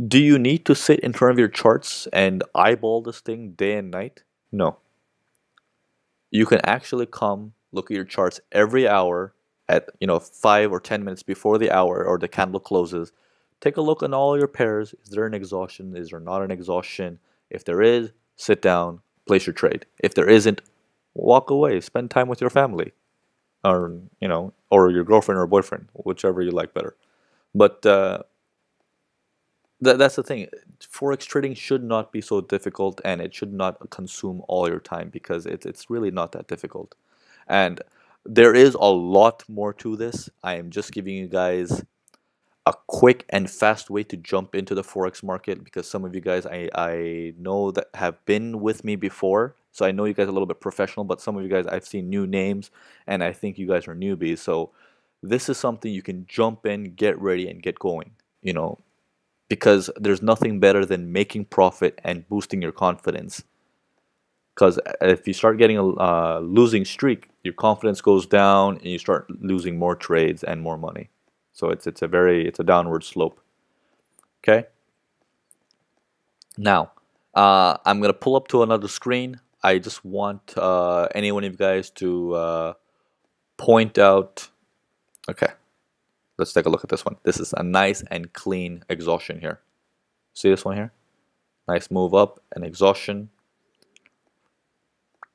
Do you need to sit in front of your charts and eyeball this thing day and night? No. You can actually come look at your charts every hour at you know five or ten minutes before the hour or the candle closes. Take a look on all your pairs. Is there an exhaustion? Is there not an exhaustion? If there is, sit down, place your trade. If there isn't, walk away. Spend time with your family, or you know, or your girlfriend or boyfriend, whichever you like better. But uh, that, that's the thing. Forex trading should not be so difficult, and it should not consume all your time because it's it's really not that difficult. And there is a lot more to this. I am just giving you guys a quick and fast way to jump into the forex market because some of you guys I, I know that have been with me before. So i know you guys are a little bit professional but some of you guys i've seen new names and i think you guys are newbies. So this is something you can jump in get ready and get going you know because there's nothing better than making profit and boosting your confidence. Because if you start getting a uh, losing streak your confidence goes down and you start losing more trades and more money so it's it's a very it's a downward slope. Okay. Now, uh, I'm gonna pull up to another screen. I just want uh, any one of you guys to uh, point out. Okay, let's take a look at this one. This is a nice and clean exhaustion here. See this one here? Nice move up and exhaustion.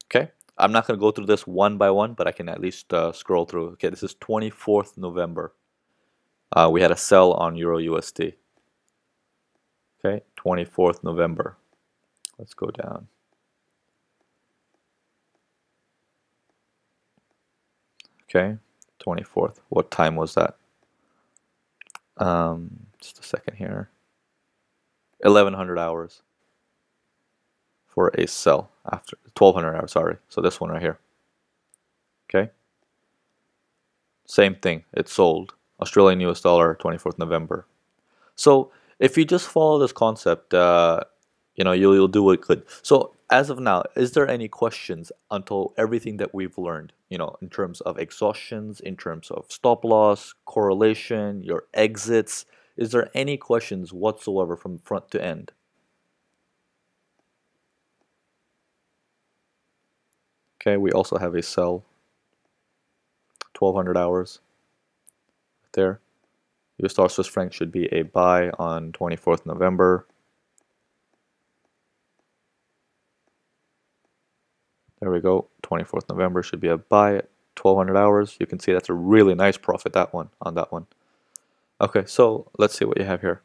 Okay, I'm not gonna go through this one by one, but I can at least uh, scroll through. Okay, this is 24th November uh, we had a sell on Euro USD. Okay, 24th November. Let's go down. Okay, 24th. What time was that? Um, just a second here. 1100 hours for a sell after 1200 hours, sorry. So this one right here. Okay. Same thing, it sold. Australian US dollar, 24th November. So if you just follow this concept, uh, you know, you'll, you'll do it good. So as of now, is there any questions until everything that we've learned, you know, in terms of exhaustions, in terms of stop loss, correlation, your exits? Is there any questions whatsoever from front to end? Okay, we also have a sell, 1200 hours there. US dollar Swiss franc should be a buy on 24th November. There we go. 24th November should be a buy at 1200 hours. You can see that's a really nice profit that one on that one. Okay, so let's see what you have here.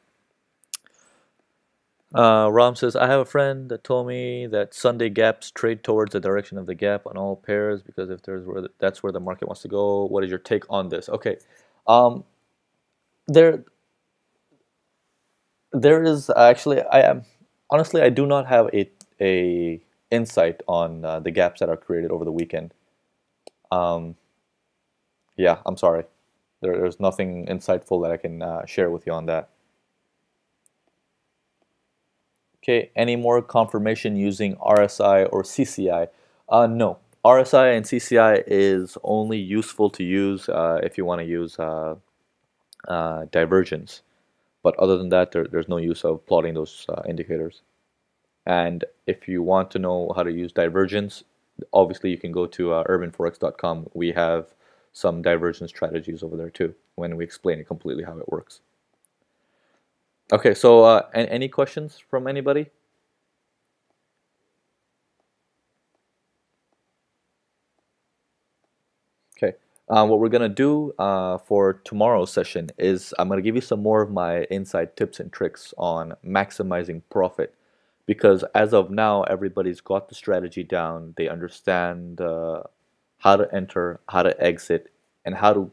Uh, Ram says, I have a friend that told me that Sunday gaps trade towards the direction of the gap on all pairs because if there's where the, that's where the market wants to go. What is your take on this? Okay, um, there, there is actually I am honestly I do not have a a insight on uh, the gaps that are created over the weekend. Um, yeah, I'm sorry. There, there's nothing insightful that I can uh, share with you on that. Okay, any more confirmation using RSI or CCI? Uh, no, RSI and CCI is only useful to use uh, if you want to use uh, uh, divergence. But other than that, there, there's no use of plotting those uh, indicators. And if you want to know how to use divergence, obviously you can go to uh, urbanforex.com. We have some divergence strategies over there too when we explain it completely how it works. Okay, so uh, any questions from anybody? Uh, what we're going to do uh, for tomorrow's session is I'm going to give you some more of my inside tips and tricks on maximizing profit. Because as of now, everybody's got the strategy down. They understand uh, how to enter, how to exit, and how to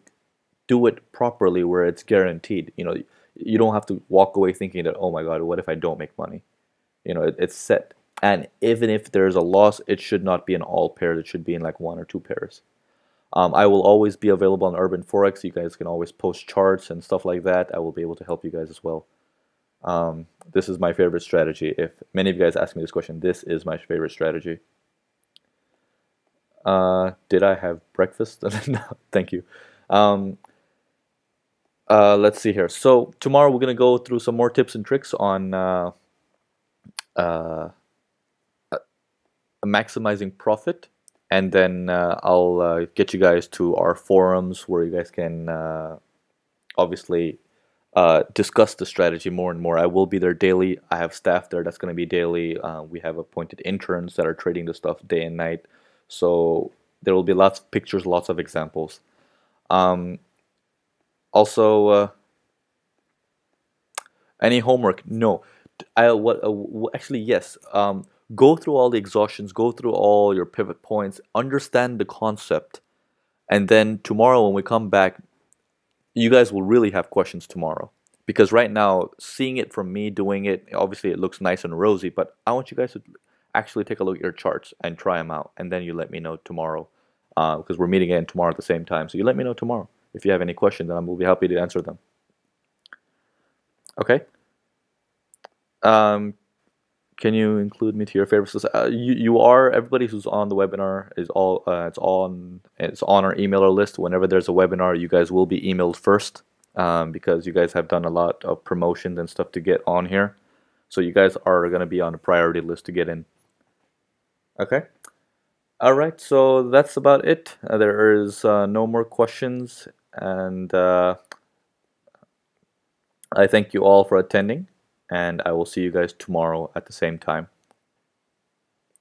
do it properly where it's guaranteed. You know, you don't have to walk away thinking that, oh my God, what if I don't make money? You know, it, it's set. And even if there's a loss, it should not be in all pairs. It should be in like one or two pairs. Um, I will always be available on Urban Forex. You guys can always post charts and stuff like that. I will be able to help you guys as well. Um, this is my favorite strategy. If many of you guys ask me this question, this is my favorite strategy. Uh, did I have breakfast? [laughs] no, thank you. Um, uh, let's see here. So tomorrow we're gonna go through some more tips and tricks on uh, uh, maximizing profit, and then uh, I'll uh, get you guys to our forums where you guys can obviously discuss the strategy more and more. I will be there daily. I have staff there that's gonna be daily. we have appointed interns that are trading the stuff day and night. So there will be lots of pictures, lots of examples. Um, also, uh, any homework? No. I what uh, actually yes. Um, go through all the exhaustions. Go through all your pivot points. Understand the concept, and then tomorrow when we come back, you guys will really have questions tomorrow. Because right now, seeing it from me doing it, obviously it looks nice and rosy. But I want you guys to actually take a look at your charts and try them out, and then you let me know tomorrow. Because uh, we're meeting again tomorrow at the same time. So you let me know tomorrow. If you have any questions, and I will be happy to answer them. Okay. Um, can you include me to your favorites? Uh, you, you are everybody who's on the webinar is all uh, it's on it's on our emailer list. Whenever there's a webinar, you guys will be emailed first um, because you guys have done a lot of promotions and stuff to get on here. So you guys are going to be on a priority list to get in. Okay. All right. So that's about it. Uh, there is uh, no more questions and uh, I thank you all for attending and I will see you guys tomorrow at the same time.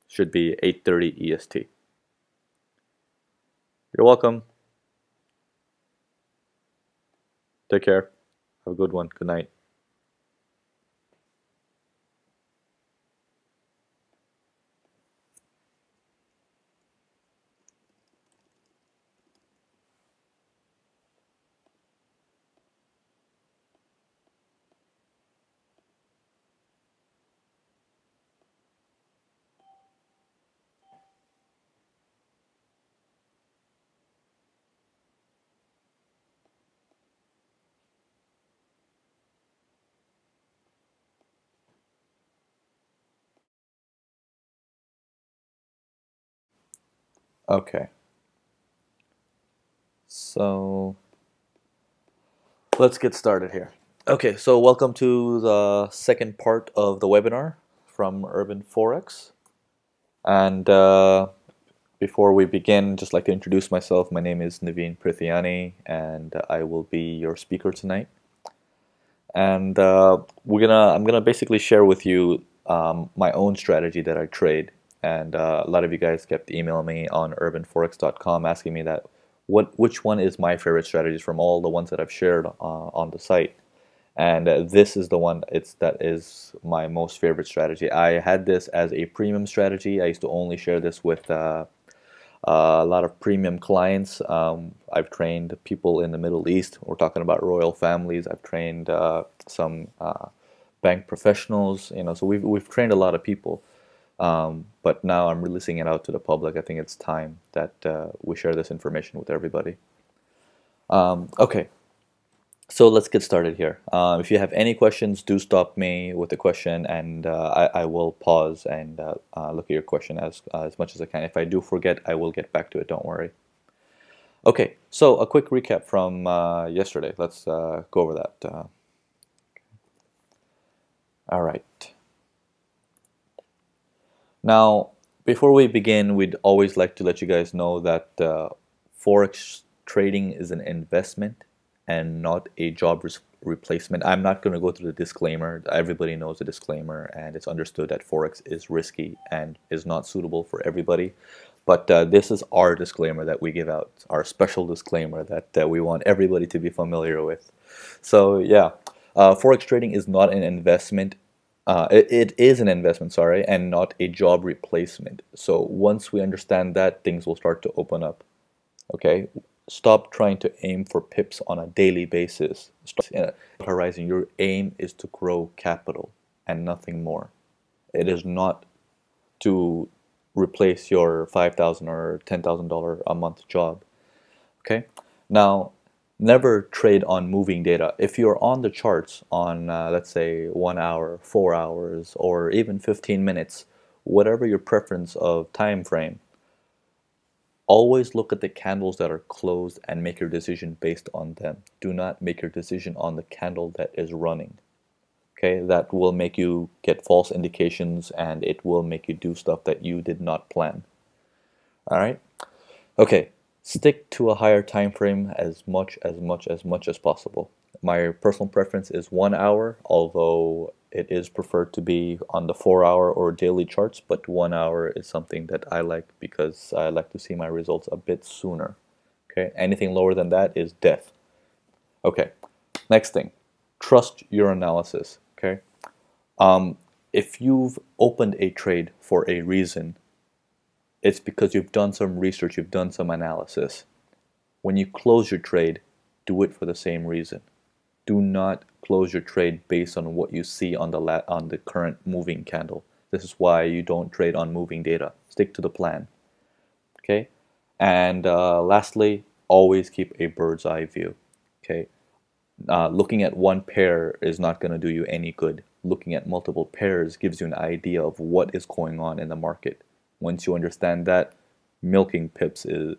Should be 8:30 EST you're welcome. Take care. Have a good one. Good night Okay. So let's get started here. Okay, so welcome to the second part of the webinar from Urban Forex. And uh, before we begin, just like to introduce myself. My name is Navin Prithyani, and I will be your speaker tonight. And uh, we're gonna, I'm gonna basically share with you um, my own strategy that I trade and uh, a lot of you guys kept emailing me on urbanforex.com asking me that what which one is my favorite strategies from all the ones that I've shared uh, on the site? And uh, this is the one it's that is my most favorite strategy. I had this as a premium strategy. I used to only share this with uh, a lot of premium clients. Um, I've trained people in the Middle East. We're talking about royal families. I've trained uh, some uh, bank professionals you know so we've, we've trained a lot of people um, but now I'm releasing it out to the public. I think it's time that uh, we share this information with everybody. Um, okay, so let's get started here. Uh, if you have any questions, do stop me with a question, and uh, I, I, will pause and uh, uh, look at your question as uh, as much as I can. If I do forget, I will get back to it. Don't worry. Okay, so a quick recap from yesterday. Let's go over that. all right. Now, before we begin, we'd always like to let you guys know that uh, Forex trading is an investment and not a job replacement. I'm not going to go through the disclaimer. Everybody knows the disclaimer, and it's understood that Forex is risky and is not suitable for everybody. But uh, this is our disclaimer that we give out, our special disclaimer that uh, we want everybody to be familiar with. So, yeah, uh, Forex trading is not an investment uh, it, it is an investment, sorry, and not a job replacement. So once we understand that, things will start to open up. Okay, stop trying to aim for pips on a daily basis. Start horizon. Your aim is to grow capital and nothing more. It is not to replace your five thousand or ten thousand dollar a month job. Okay, now never trade on moving data. If you're on the charts on, uh, let's say, one hour, four hours, or even 15 minutes, whatever your preference of time frame, Always look at the candles that are closed and make your decision based on them. Do not make your decision on the candle that is running. Okay, that will make you get false indications and it will make you do stuff that you did not plan. All right. Okay, stick to a higher time frame as much as much as much as possible. My personal preference is one hour, although it is preferred to be on the four hour or daily charts, but one hour is something that I like because I like to see my results a bit sooner. Okay, anything lower than that is death. Okay, next thing, trust your analysis. Okay, um, if you've opened a trade for a reason, it's because you've done some research, you've done some analysis. When you close your trade, do it for the same reason. Do not close your trade based on what you see on the on the current moving candle. This is why you don't trade on moving data. Stick to the plan. Okay, and uh, lastly, always keep a bird's eye view. Okay, uh, looking at one pair is not going to do you any good. Looking at multiple pairs gives you an idea of what is going on in the market. Once you understand that, milking pips is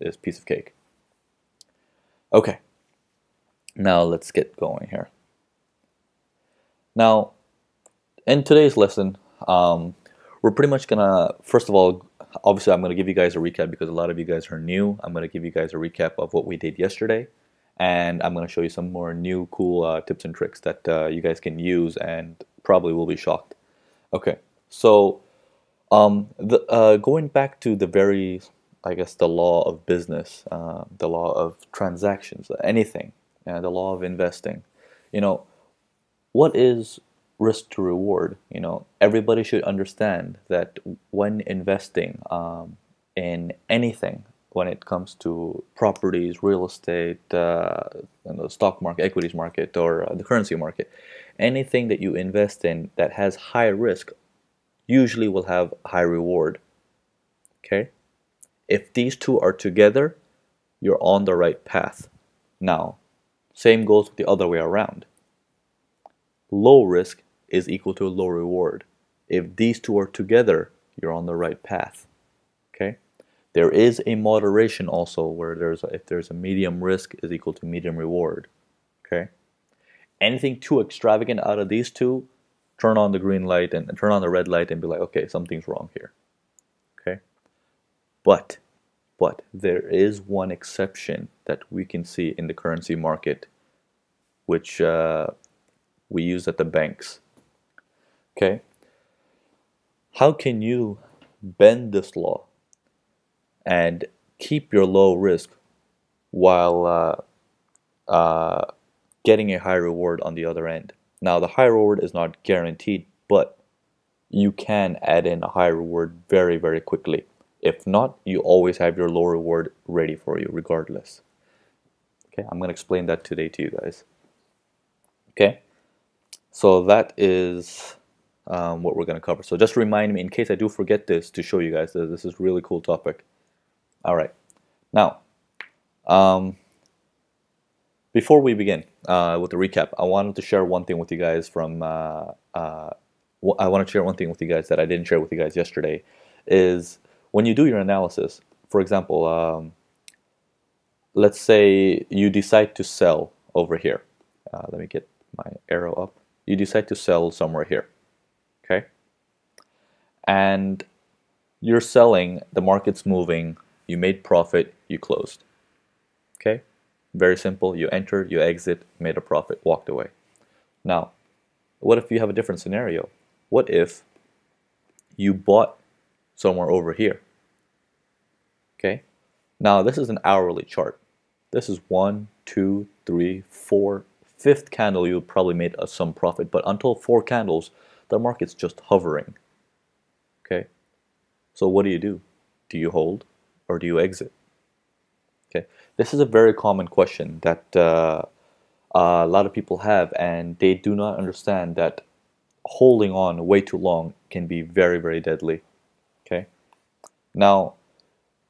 is piece of cake. Okay, now let's get going here. Now, in today's lesson, um, we're pretty much gonna, first of all, obviously I'm gonna give you guys a recap because a lot of you guys are new. I'm gonna give you guys a recap of what we did yesterday and I'm gonna show you some more new cool uh, tips and tricks that uh, you guys can use and probably will be shocked. Okay, so um, the, uh, going back to the very, I guess, the law of business, uh, the law of transactions, anything, uh, the law of investing, you know, what is risk to reward? You know, everybody should understand that when investing um, in anything, when it comes to properties, real estate, uh, the stock market, equities market, or uh, the currency market, anything that you invest in that has high risk usually will have high reward. Okay? If these two are together, you're on the right path. Now, same goes the other way around low risk is equal to low reward. If these two are together, you're on the right path. Okay? There is a moderation also where there's a, if there's a medium risk is equal to medium reward. Okay? Anything too extravagant out of these two, turn on the green light and, and turn on the red light and be like, okay, something's wrong here. Okay? But but there is one exception that we can see in the currency market, which uh, we use at the banks. Okay? How can you bend this law and keep your low risk while uh, uh, getting a high reward on the other end? Now, the high reward is not guaranteed, but you can add in a high reward very, very quickly. If not, you always have your low reward ready for you regardless. Okay, I'm going to explain that today to you guys. Okay? So that is um, what we're going to cover. So just remind me, in case I do forget this, to show you guys that this is really cool topic. All right. Now, um, before we begin uh, with the recap, I wanted to share one thing with you guys from, uh, uh, I want to share one thing with you guys that I didn't share with you guys yesterday, is when you do your analysis, for example, um, let's say you decide to sell over here. Uh, let me get my arrow up you decide to sell somewhere here. Okay? And you're selling, the market's moving, you made profit, you closed. Okay? Very simple. You entered, you exit, made a profit, walked away. Now, what if you have a different scenario? What if you bought somewhere over here? Okay? Now, this is an hourly chart. This is one, two, three, four, fifth candle you probably made some profit but until four candles the market's just hovering okay so what do you do do you hold or do you exit okay this is a very common question that uh, a lot of people have and they do not understand that holding on way too long can be very very deadly okay now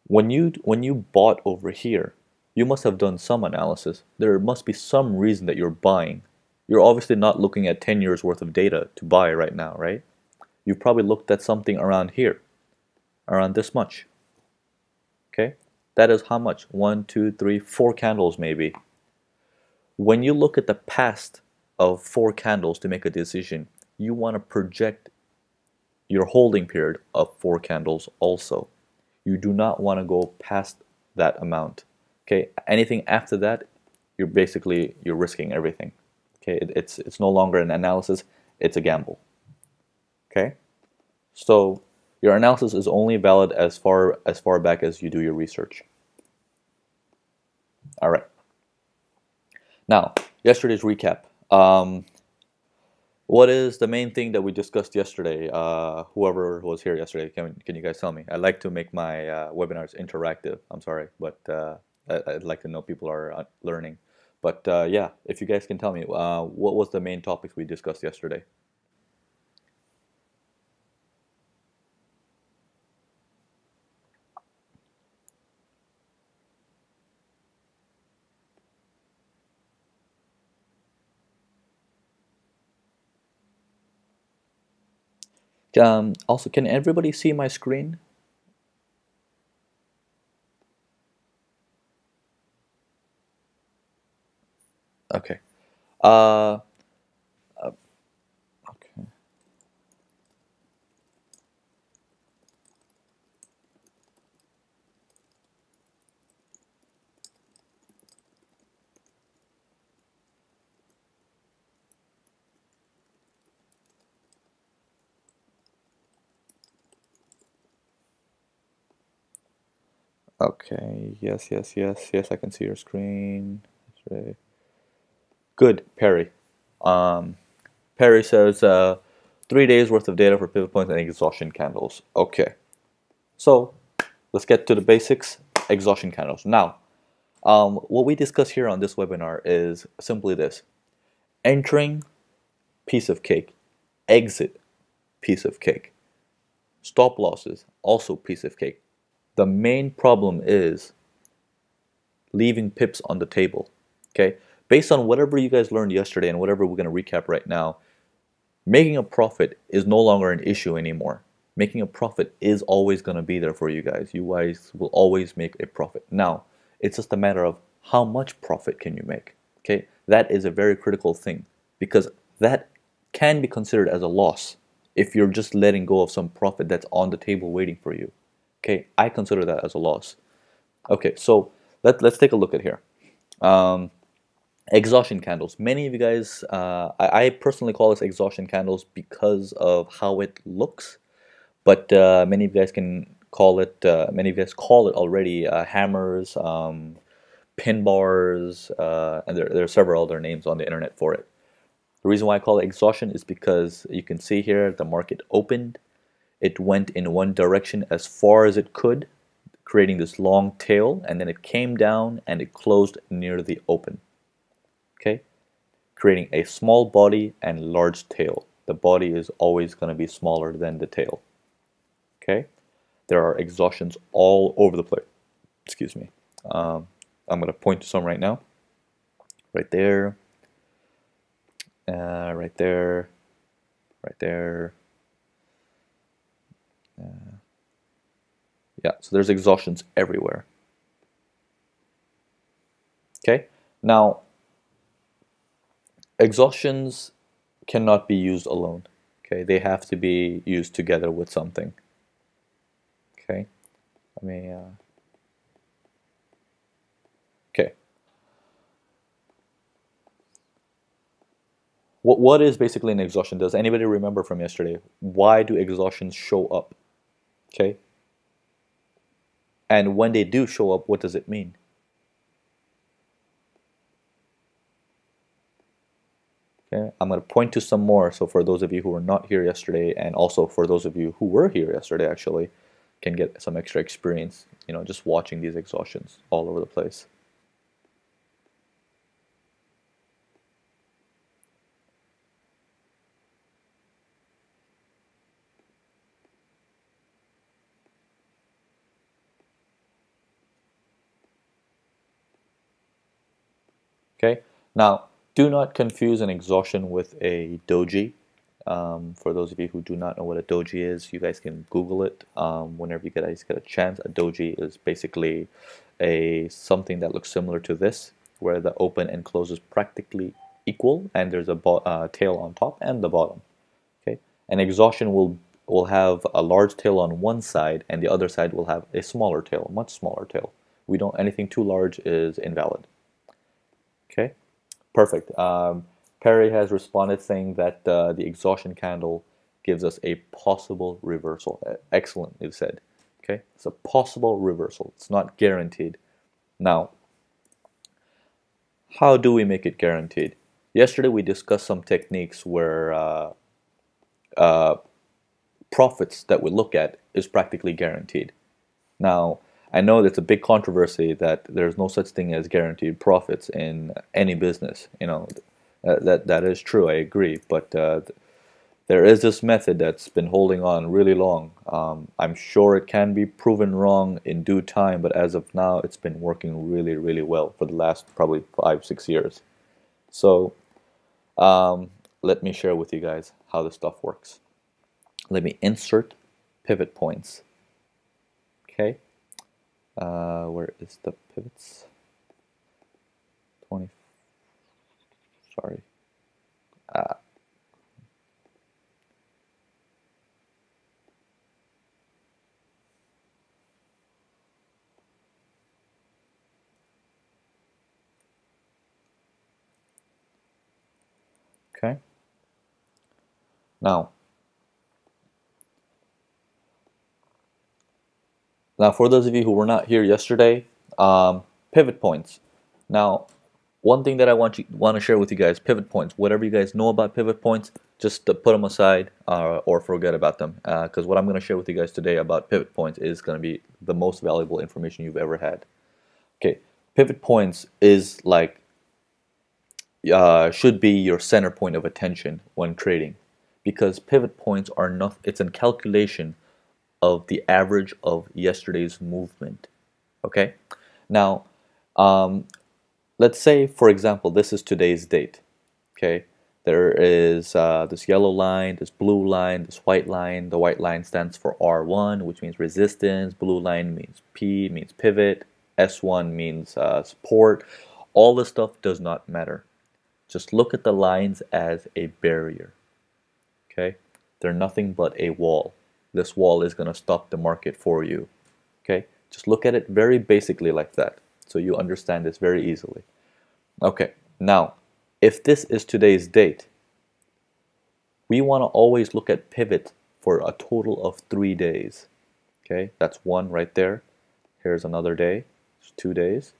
when you when you bought over here you must have done some analysis. There must be some reason that you're buying. You're obviously not looking at 10 years worth of data to buy right now, right? You've probably looked at something around here, around this much. That is how much? One, two, three, four candles maybe. When you look at the past of four candles to make a decision, you want to project your holding period of four candles also. You do not want to go past that amount. Okay, anything after that, you're basically you're risking everything. Okay, it, it's it's no longer an analysis; it's a gamble. Okay, so your analysis is only valid as far as far back as you do your research. All right. Now, yesterday's recap. Um, what is the main thing that we discussed yesterday? Uh, whoever was here yesterday, can, can you guys tell me? I like to make my uh, webinars interactive. I'm sorry, but uh, I, would like to know people are uh, learning. But uh, yeah, if you guys can tell me, uh, what was the main topics we discussed yesterday? Um, also, can everybody see my screen? Okay. Uh, okay. Okay, yes, yes, yes, yes, I can see your screen. Good, Perry. Um, Perry says uh, three days worth of data for pivot points and exhaustion candles. Okay, so let's get to the basics. Exhaustion candles. Now, um, what we discuss here on this webinar is simply this: entering, piece of cake; exit, piece of cake; stop losses, also piece of cake. The main problem is leaving pips on the table. Okay, based on whatever you guys learned yesterday and whatever we're going to recap right now, making a profit is no longer an issue anymore. Making a profit is always going to be there for you guys. You guys will always make a profit. Now, it's just a matter of how much profit can you make. Okay, that is a very critical thing because that can be considered as a loss if you're just letting go of some profit that's on the table waiting for you. Okay, I consider that as a loss. Okay, so let, let's take a look at here. Um, exhaustion candles many of you guys uh, I, I, personally call this exhaustion candles because of how it looks but uh, many of you guys can call it uh, many of you guys call it already uh, hammers um, pin bars uh, and there, there are several other names on the internet for it the reason why I call it exhaustion is because you can see here the market opened it went in one direction as far as it could creating this long tail and then it came down and it closed near the open okay? Creating a small body and large tail. The body is always going to be smaller than the tail, okay? There are exhaustions all over the place. Excuse me. Um, I'm going to point to some right now. Right there. Uh, right there. Right there. Uh, yeah, so there's exhaustions everywhere. Okay, now exhaustions cannot be used alone. Okay, they have to be used together with something. Okay, let me. Uh, okay. What what is basically an exhaustion? Does anybody remember from yesterday? Why do exhaustions show up? Okay. And when they do show up, what does it mean? Okay, I'm going to point to some more. So for those of you who were not here yesterday, and also for those of you who were here yesterday, actually, can get some extra experience, you know, just watching these exhaustions all over the place. Okay, now do not confuse an exhaustion with a doji. Um, for those of you who do not know what a doji is, you guys can Google it um, whenever you guys get a chance. A doji is basically a something that looks similar to this, where the open and close is practically equal, and there's a uh, tail on top and the bottom. Okay, an exhaustion will will have a large tail on one side, and the other side will have a smaller tail, much smaller tail. We don't anything too large is invalid. Perfect. Um, Perry has responded saying that uh, the exhaustion candle gives us a possible reversal. Excellent, you said. Okay, it's a possible reversal. It's not guaranteed. Now, how do we make it guaranteed? Yesterday we discussed some techniques where uh, uh, profits that we look at is practically guaranteed. Now, I know it's a big controversy that there's no such thing as guaranteed profits in any business. You know, that that, is true. I agree, but uh, there is this method that's been holding on really long. Um, I'm sure it can be proven wrong in due time, but as of now, it's been working really, really well for the last probably five, six years. So um, let me share with you guys how this stuff works. Let me insert pivot points. Okay, uh, where is the pivots? 20, sorry. Uh, Okay. Now, now for those of you who were not here yesterday, um, pivot points. Now, one thing that I want you want to share with you guys, pivot points. Whatever you guys know about pivot points, just put them aside uh, or forget about them. Because uh, what I'm going to share with you guys today about pivot points is going to be the most valuable information you've ever had. Okay, pivot points is like uh, should be your center point of attention when trading because pivot points are not it's a calculation of the average of yesterday's movement okay now um, let's say for example this is today's date okay there is uh, this yellow line this blue line this white line the white line stands for R1 which means resistance blue line means P means pivot S1 means uh, support all this stuff does not matter just look at the lines as a barrier. Okay? They're nothing but a wall. This wall is going to stop the market for you. Okay? Just look at it very basically like that so you understand this very easily. Okay, now if this is today's date, we want to always look at pivot for a total of three days. Okay, that's one right there. Here's another day, it's two days,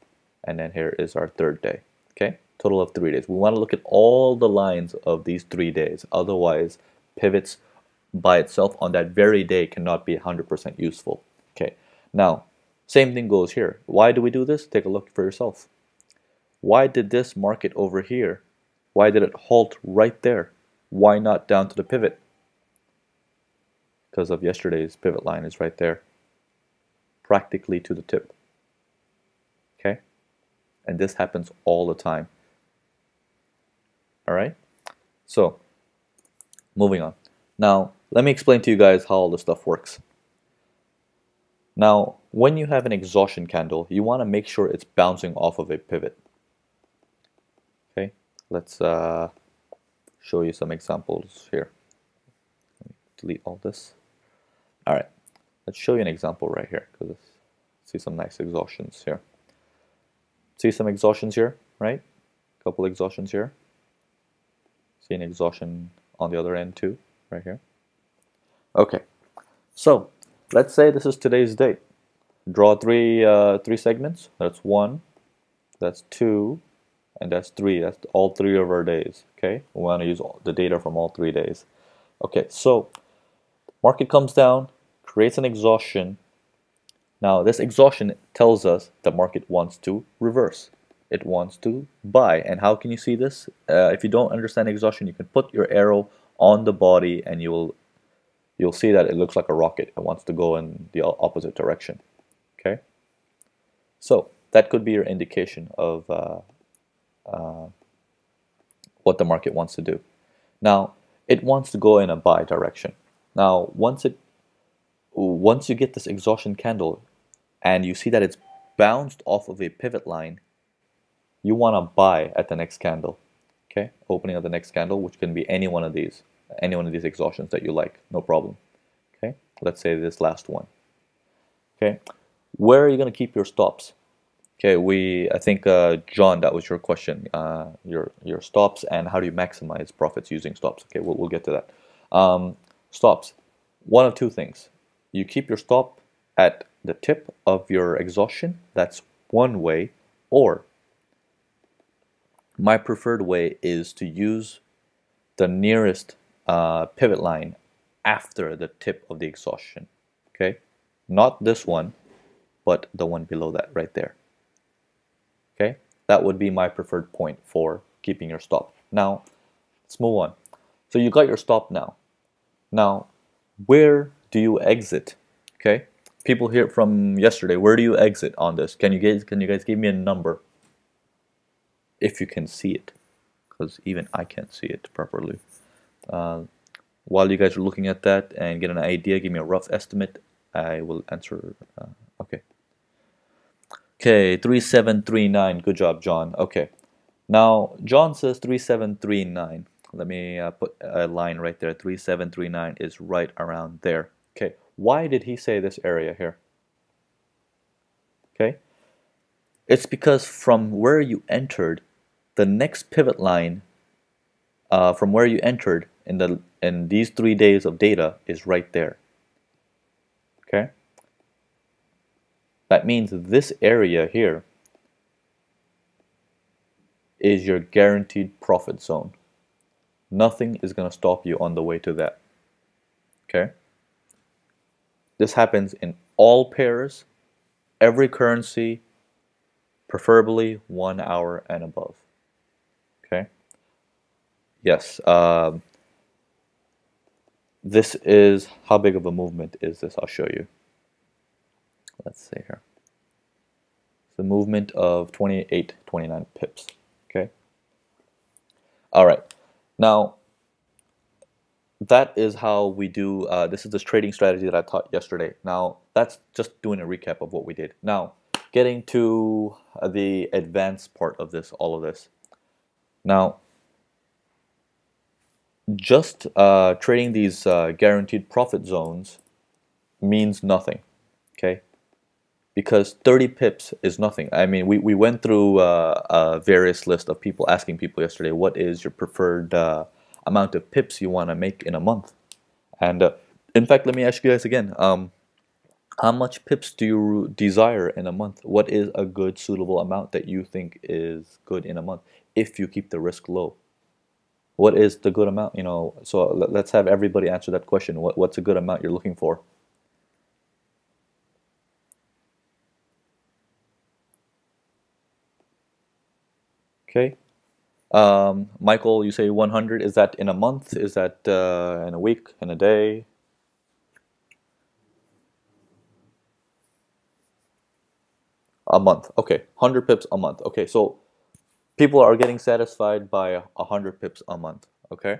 and then here is our third day. Okay, total of three days. We want to look at all the lines of these three days. Otherwise, pivots by itself on that very day cannot be 100% useful. Okay, now, same thing goes here. Why do we do this? Take a look for yourself. Why did this market over here, why did it halt right there? Why not down to the pivot? Because of yesterday's pivot line is right there, practically to the tip. Okay? And this happens all the time. All right. So moving on. Now, let me explain to you guys how all this stuff works. Now, when you have an exhaustion candle, you want to make sure it's bouncing off of a pivot. Okay, let's uh, show you some examples here. delete all this. All right, let's show you an example right here because see some nice exhaustions here. See some exhaustions here, right? Couple exhaustions here. See an exhaustion on the other end too, right here. Okay, so let's say this is today's date. Draw three uh, three segments. That's one, that's two, and that's three. That's all three of our days. Okay, we want to use the data from all three days. Okay, so market comes down, creates an exhaustion. Now this exhaustion tells us the market wants to reverse it wants to buy. And how can you see this? Uh, if you don't understand exhaustion, you can put your arrow on the body and you will you'll see that it looks like a rocket. It wants to go in the opposite direction. Okay, so that could be your indication of uh, uh, what the market wants to do. Now, it wants to go in a buy direction. Now, once it once you get this exhaustion candle and you see that it's bounced off of a pivot line, you want to buy at the next candle. Okay, opening of the next candle, which can be any one of these, any one of these exhaustions that you like, no problem. Okay, let's say this last one. Okay, where are you going to keep your stops? Okay, we I think uh, John, that was your question. Uh, your your stops and how do you maximize profits using stops? Okay, we'll, we'll get to that. Um, stops, one of two things. You keep your stop at the tip of your exhaustion. That's one way, or my preferred way is to use the nearest uh, pivot line after the tip of the exhaustion. Okay, not this one, but the one below that right there. Okay, that would be my preferred point for keeping your stop. Now, let's move on. So you got your stop now. Now, where do you exit? Okay, people here from yesterday, where do you exit on this? Can you guys can you guys give me a number? If you can see it, because even I can't see it properly. Uh, while you guys are looking at that and get an idea, give me a rough estimate. I will answer. Uh, okay. Okay, 3739. Good job, John. Okay. Now, John says 3739. Let me uh, put a line right there. 3739 is right around there. Okay. Why did he say this area here? Okay. It's because from where you entered, the next pivot line uh, from where you entered in the in these three days of data is right there. Okay. That means this area here is your guaranteed profit zone. Nothing is going to stop you on the way to that. Okay? This happens in all pairs, every currency, preferably one hour and above. Okay? Yes. Um, this is, how big of a movement is this? I'll show you let's see here. A movement of 28, 29 pips. Okay. All right. Now, that is how we do, uh, this is this trading strategy that I taught yesterday. Now, that's just doing a recap of what we did. Now, getting to the advanced part of this, all of this. Now, just uh, trading these uh, guaranteed profit zones means nothing. Okay, because 30 pips is nothing. I mean, we, we went through uh, a various list of people asking people yesterday, what is your preferred uh, amount of pips you want to make in a month? And uh, in fact, let me ask you guys again, um, how much pips do you desire in a month? What is a good suitable amount that you think is good in a month if you keep the risk low? What is the good amount? You know, so let's have everybody answer that question. What, what's a good amount you're looking for? Okay. Um, Michael, you say 100. Is that in a month? Is that uh, in a week? In a day? A month. Okay. 100 pips a month. Okay. So people are getting satisfied by 100 pips a month. Okay.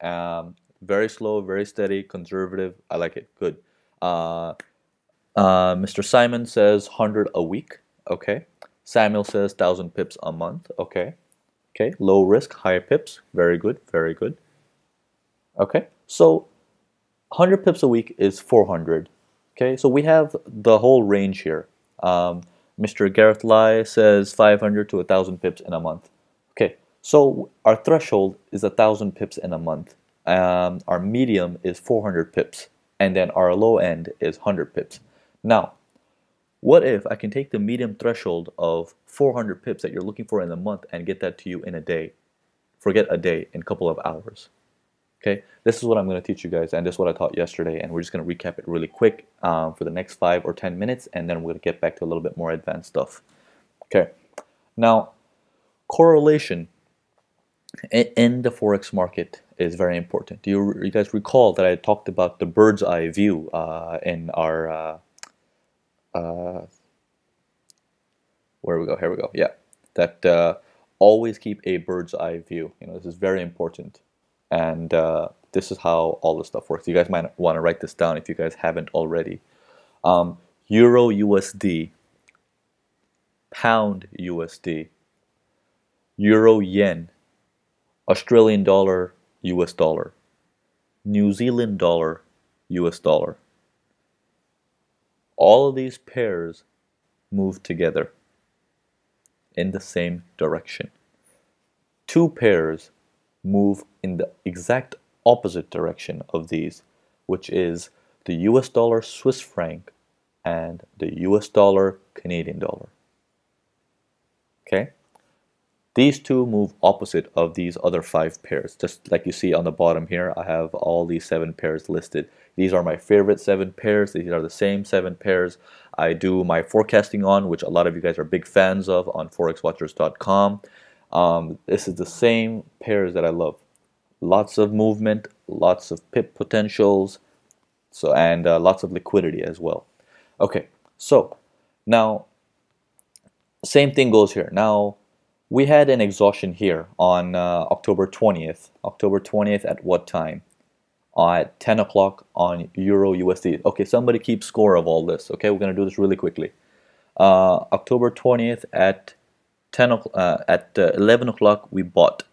Um, very slow, very steady, conservative. I like it. Good. Uh, uh, Mr. Simon says 100 a week. Okay. Samuel says 1000 pips a month. Okay. Okay. Low risk, high pips. Very good. Very good. Okay. So 100 pips a week is 400. Okay. So we have the whole range here. Um, Mr. Gareth Lai says 500 to 1000 pips in a month. Okay. So our threshold is 1000 pips in a month. Um, our medium is 400 pips. And then our low end is 100 pips. Now, what if I can take the medium threshold of 400 pips that you're looking for in a month and get that to you in a day? Forget a day, in a couple of hours. Okay, this is what I'm going to teach you guys, and this is what I taught yesterday, and we're just going to recap it really quick um, for the next five or 10 minutes, and then we're going to get back to a little bit more advanced stuff. Okay, now correlation in the forex market is very important. Do you, you guys recall that I talked about the bird's eye view uh, in our uh, uh, where we go? Here we go. Yeah, that uh, always keep a bird's eye view. You know, this is very important, and uh, this is how all this stuff works. You guys might want to write this down if you guys haven't already. Um, Euro USD pound USD, euro yen, Australian dollar US dollar, New Zealand dollar US dollar. All of these pairs move together in the same direction. Two pairs move in the exact opposite direction of these, which is the US dollar Swiss franc and the US dollar Canadian dollar. Okay? These two move opposite of these other five pairs. Just like you see on the bottom here, I have all these seven pairs listed. These are my favorite seven pairs. These are the same seven pairs I do my forecasting on, which a lot of you guys are big fans of on forexwatchers.com. Um, this is the same pairs that I love. Lots of movement, lots of pip potentials, so and uh, lots of liquidity as well. Okay, so now same thing goes here. Now we had an exhaustion here on uh, October 20th. October 20th at what time? at 10 o'clock on Euro USD. Okay, somebody keep score of all this. Okay, we're gonna do this really quickly. Uh, October 20th at 10 uh, at uh, 11 o'clock we bought.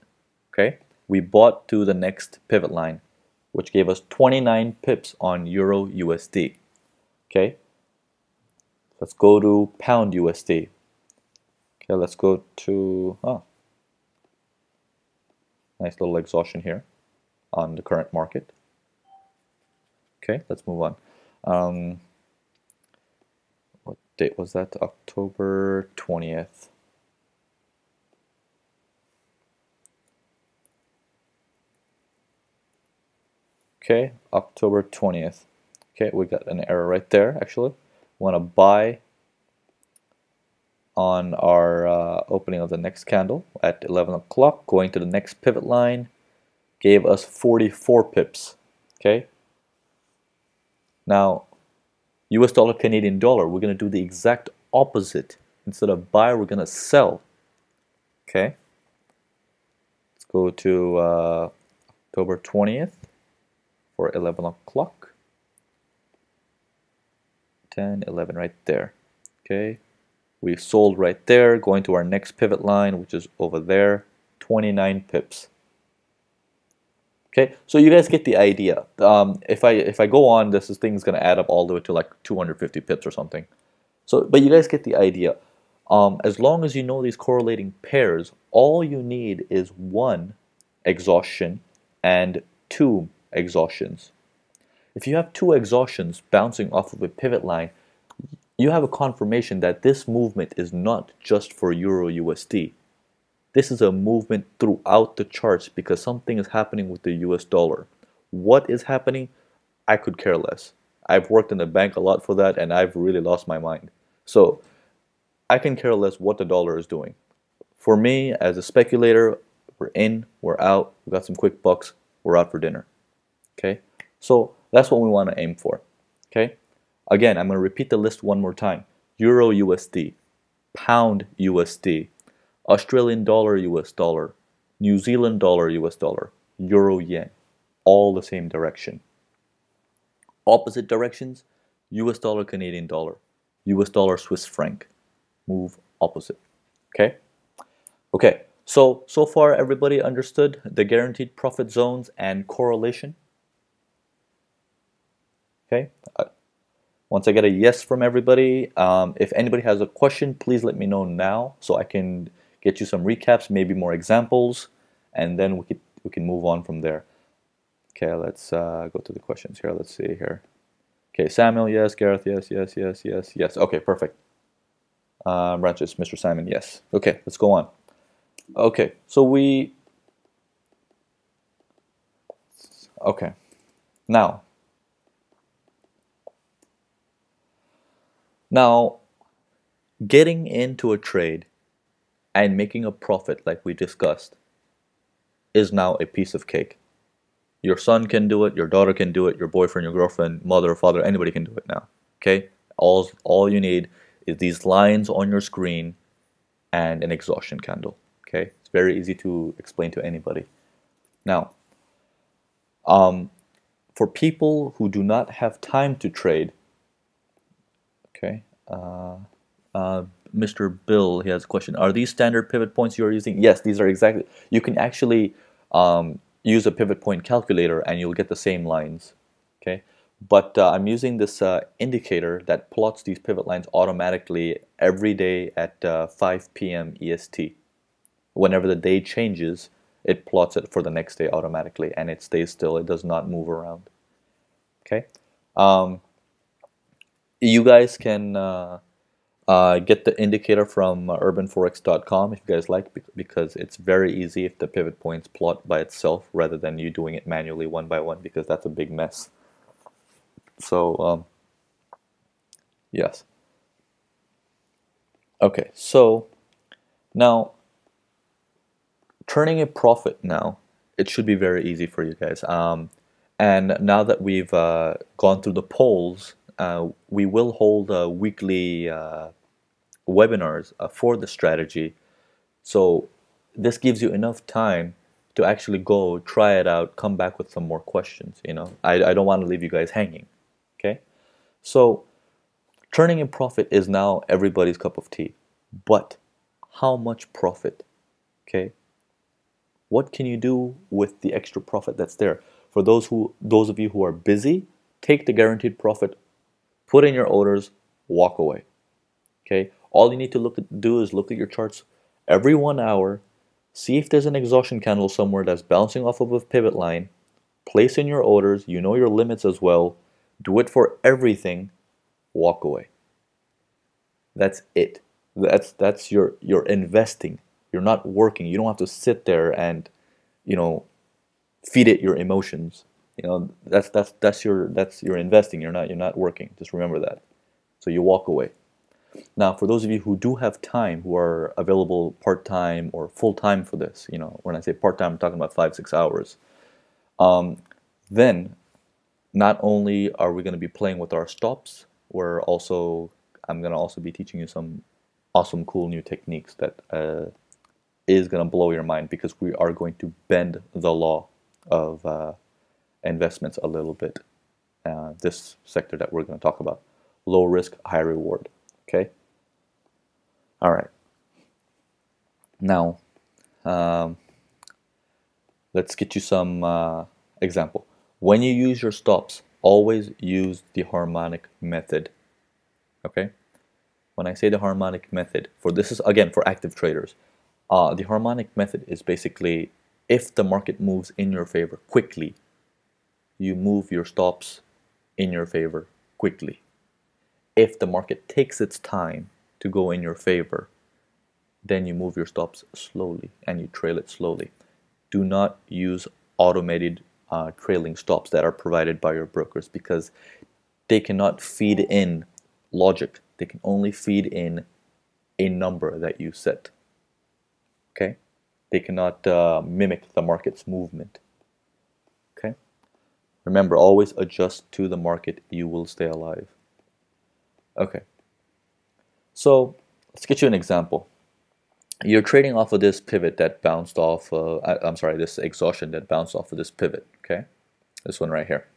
Okay, we bought to the next pivot line, which gave us 29 pips on Euro USD. Okay, let's go to Pound USD. Okay, let's go to oh, nice little exhaustion here on the current market. Okay, let's move on. Um, what date was that? October 20th. Okay, October 20th. Okay, we got an error right there, actually. Want to buy on our uh, opening of the next candle at 11 o'clock, going to the next pivot line, gave us 44 pips. Okay, now, US dollar, Canadian dollar, we're going to do the exact opposite. Instead of buy, we're going to sell. Okay. Let's go to uh, October 20th for 11 o'clock. 10, 11 right there. Okay. We sold right there, going to our next pivot line, which is over there, 29 pips. Okay, so you guys get the idea. Um, if I if I go on, this is going to add up all the way to like 250 pips or something. So, but you guys get the idea. Um, as long as you know these correlating pairs, all you need is one exhaustion and two exhaustions. If you have two exhaustions bouncing off of a pivot line, you have a confirmation that this movement is not just for Euro USD. This is a movement throughout the charts because something is happening with the US dollar. What is happening? I could care less. I've worked in the bank a lot for that and I've really lost my mind. So I can care less what the dollar is doing. For me, as a speculator, we're in, we're out, we got some quick bucks, we're out for dinner. Okay? So that's what we want to aim for. Okay? Again, I'm going to repeat the list one more time. Euro USD, Pound USD, Australian dollar, US dollar, New Zealand dollar, US dollar, Euro yen, all the same direction. Opposite directions, US dollar, Canadian dollar, US dollar, Swiss franc, move opposite. Okay? Okay, so, so far everybody understood the guaranteed profit zones and correlation? Okay, uh, once I get a yes from everybody, um, if anybody has a question, please let me know now so I can get you some recaps, maybe more examples, and then we could we can move on from there. Okay, let's uh, go to the questions here. Let's see here. Okay, Samuel, yes. Gareth, yes, yes, yes, yes, yes. Okay, perfect. Um, branches, Mr. Simon, yes. Okay, let's go on. Okay, so we. Okay, now. Now, getting into a trade and making a profit like we discussed is now a piece of cake. Your son can do it, your daughter can do it, your boyfriend, your girlfriend, mother, father, anybody can do it now. Okay? All all you need is these lines on your screen and an exhaustion candle. Okay? It's very easy to explain to anybody. Now, um, for people who do not have time to trade, okay, uh, uh, Mr. Bill, he has a question. Are these standard pivot points you're using? Yes, these are exactly. You can actually um, use a pivot point calculator and you'll get the same lines. Okay, but uh, I'm using this uh, indicator that plots these pivot lines automatically every day at uh, 5 p.m. EST. Whenever the day changes, it plots it for the next day automatically and it stays still. It does not move around. Okay. Um, you guys can uh, uh, get the indicator from uh, urbanforex.com if you guys like because it's very easy if the pivot points plot by itself rather than you doing it manually one by one because that's a big mess. So, um, yes. Okay, so now turning a profit now, it should be very easy for you guys. Um, and now that we've uh, gone through the polls, we will hold uh, weekly webinars uh, for the strategy. So this gives you enough time to actually go try it out, come back with some more questions. You know, I, I don't want to leave you guys hanging. Okay, so turning a profit is now everybody's cup of tea, but how much profit? Okay, what can you do with the extra profit that's there? For those who, those of you who are busy, take the guaranteed profit, put in your orders, walk away. Okay, all you need to look at, do is look at your charts every one hour, see if there's an exhaustion candle somewhere that's bouncing off of a pivot line, place in your orders, you know your limits as well, do it for everything, walk away. That's it. That's that's your you're investing. You're not working. You don't have to sit there and, you know, feed it your emotions. You know, that's that's that's your that's you're investing. You're not you're not working. Just remember that. So you walk away. Now, for those of you who do have time, who are available part-time or full-time for this, you know, when I say part-time, I'm talking about five, six hours, um, then not only are we going to be playing with our stops, we're also, I'm going to also be teaching you some awesome, cool new techniques that uh, is going to blow your mind because we are going to bend the law of uh, investments a little bit. Uh, this sector that we're going to talk about. Low risk, high reward. Okay. All right. Now, um, let's get you some uh, example. When you use your stops, always use the harmonic method. Okay. When I say the harmonic method, for this is again for active traders. Uh, the harmonic method is basically if the market moves in your favor quickly, you move your stops in your favor quickly if the market takes its time to go in your favor, then you move your stops slowly and you trail it slowly. Do not use automated uh, trailing stops that are provided by your brokers because they cannot feed in logic. They can only feed in a number that you set. Okay? They cannot uh, mimic the market's movement. Remember, always adjust to the market. You will stay alive. Okay. So let's get you an example. You're trading off of this pivot that bounced off, uh, I, am sorry, this exhaustion that bounced off of this pivot, okay? This one right here.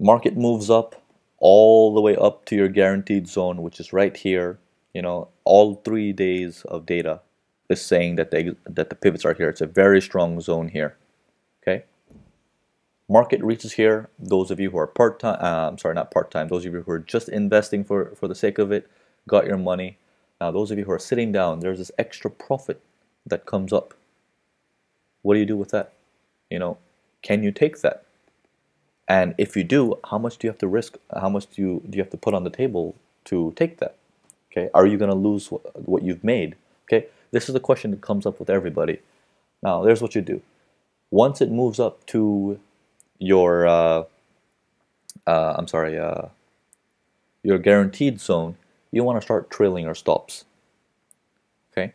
Market moves up all the way up to your guaranteed zone, which is right here. You know, all three days of data is saying that, they, that the pivots are here. It's a very strong zone here? Market reaches here, those of you who are part-time, uh, I'm sorry, not part-time, those of you who are just investing for, for the sake of it, got your money. Now, those of you who are sitting down, there's this extra profit that comes up. What do you do with that? You know, can you take that? And if you do, how much do you have to risk? How much do you, do you have to put on the table to take that? Okay, are you going to lose what, what you've made? Okay, this is the question that comes up with everybody. Now, there's what you do. Once it moves up to your uh, uh, I'm sorry uh, your guaranteed zone you want to start trailing your stops. Okay?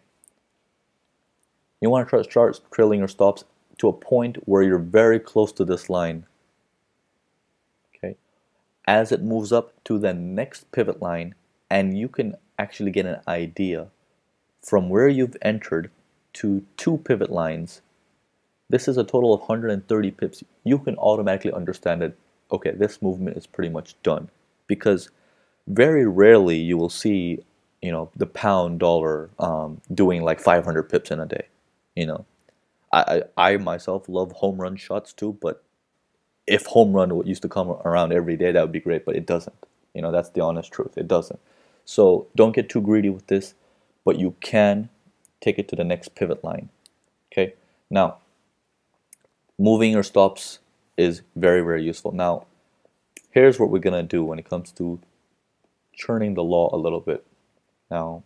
You want to start trailing your stops to a point where you're very close to this line. Okay? As it moves up to the next pivot line and you can actually get an idea from where you've entered to two pivot lines this is a total of 130 pips. You can automatically understand that, okay, this movement is pretty much done. Because very rarely you will see you know the pound dollar um, doing like 500 pips in a day you know. I, I, I myself love home run shots too but if home run used to come around every day that would be great but it doesn't. You know that's the honest truth. It doesn't. So don't get too greedy with this but you can take it to the next pivot line. Okay? Now moving your stops is very very useful now here's what we're gonna do when it comes to churning the law a little bit now,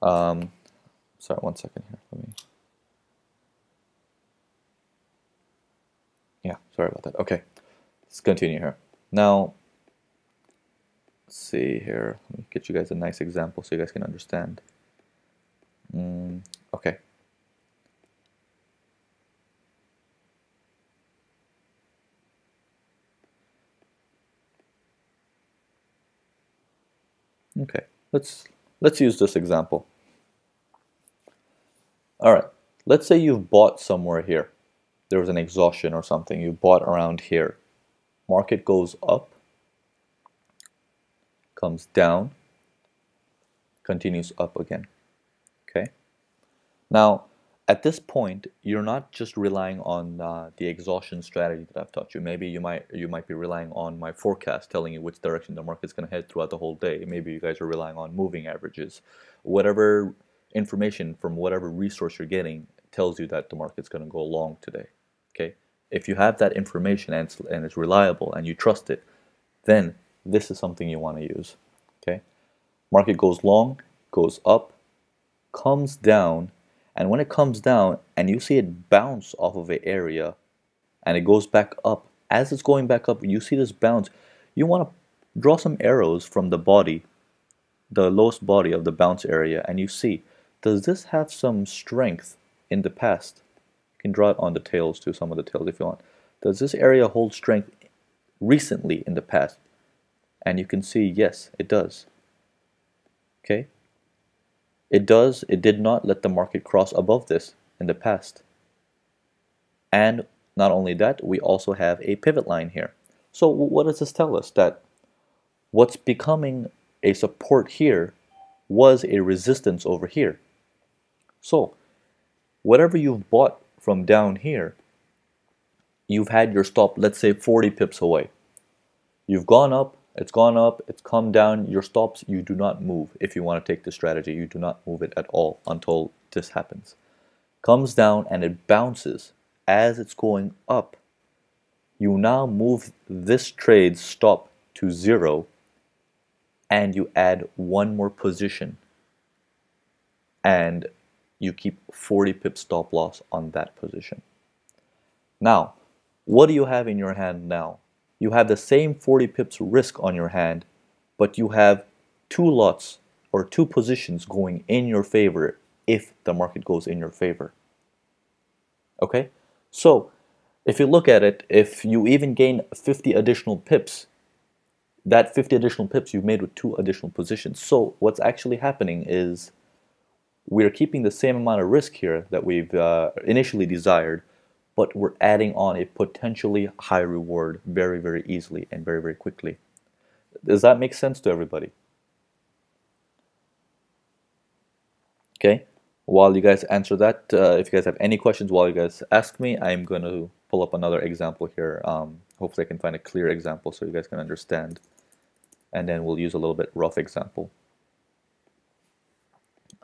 um, sorry, one second here. Let me. Yeah, sorry about that. Okay, let's continue here. Now, let's see here. Let me get you guys a nice example so you guys can understand. Mm, okay. Okay, let's Let's use this example. All right, let's say you've bought somewhere here. There was an exhaustion or something. You bought around here. Market goes up, comes down, continues up again. Okay. Now, at this point, you're not just relying on uh, the exhaustion strategy that I've taught you. Maybe you might you might be relying on my forecast telling you which direction the market's going to head throughout the whole day. Maybe you guys are relying on moving averages. Whatever information from whatever resource you're getting tells you that the market's going to go long today. Okay? If you have that information and it's, and it's reliable and you trust it, then this is something you want to use. Okay? Market goes long, goes up, comes down and when it comes down and you see it bounce off of an area and it goes back up, as it's going back up, you see this bounce. You want to draw some arrows from the body, the lowest body of the bounce area, and you see, does this have some strength in the past? You can draw it on the tails to some of the tails if you want. Does this area hold strength recently in the past? And you can see, yes, it does. Okay, it does, it did not let the market cross above this in the past. And not only that, we also have a pivot line here. So what does this tell us? That what's becoming a support here was a resistance over here. So whatever you've bought from down here, you've had your stop, let's say 40 pips away. You've gone up, it's gone up, it's come down, your stops, you do not move. If you want to take the strategy, you do not move it at all until this happens. Comes down and it bounces as it's going up. You now move this trade stop to zero and you add one more position and you keep 40 pip stop loss on that position. Now, what do you have in your hand now? You have the same 40 pips risk on your hand, but you have two lots or two positions going in your favor if the market goes in your favor. Okay? So, if you look at it, if you even gain 50 additional pips, that 50 additional pips you've made with two additional positions. So, what's actually happening is we're keeping the same amount of risk here that we've uh, initially desired, but we're adding on a potentially high reward very, very easily and very, very quickly. Does that make sense to everybody? Okay, while you guys answer that, uh, if you guys have any questions while you guys ask me, I'm going to pull up another example here. Um, hopefully I can find a clear example so you guys can understand. And then we'll use a little bit rough example.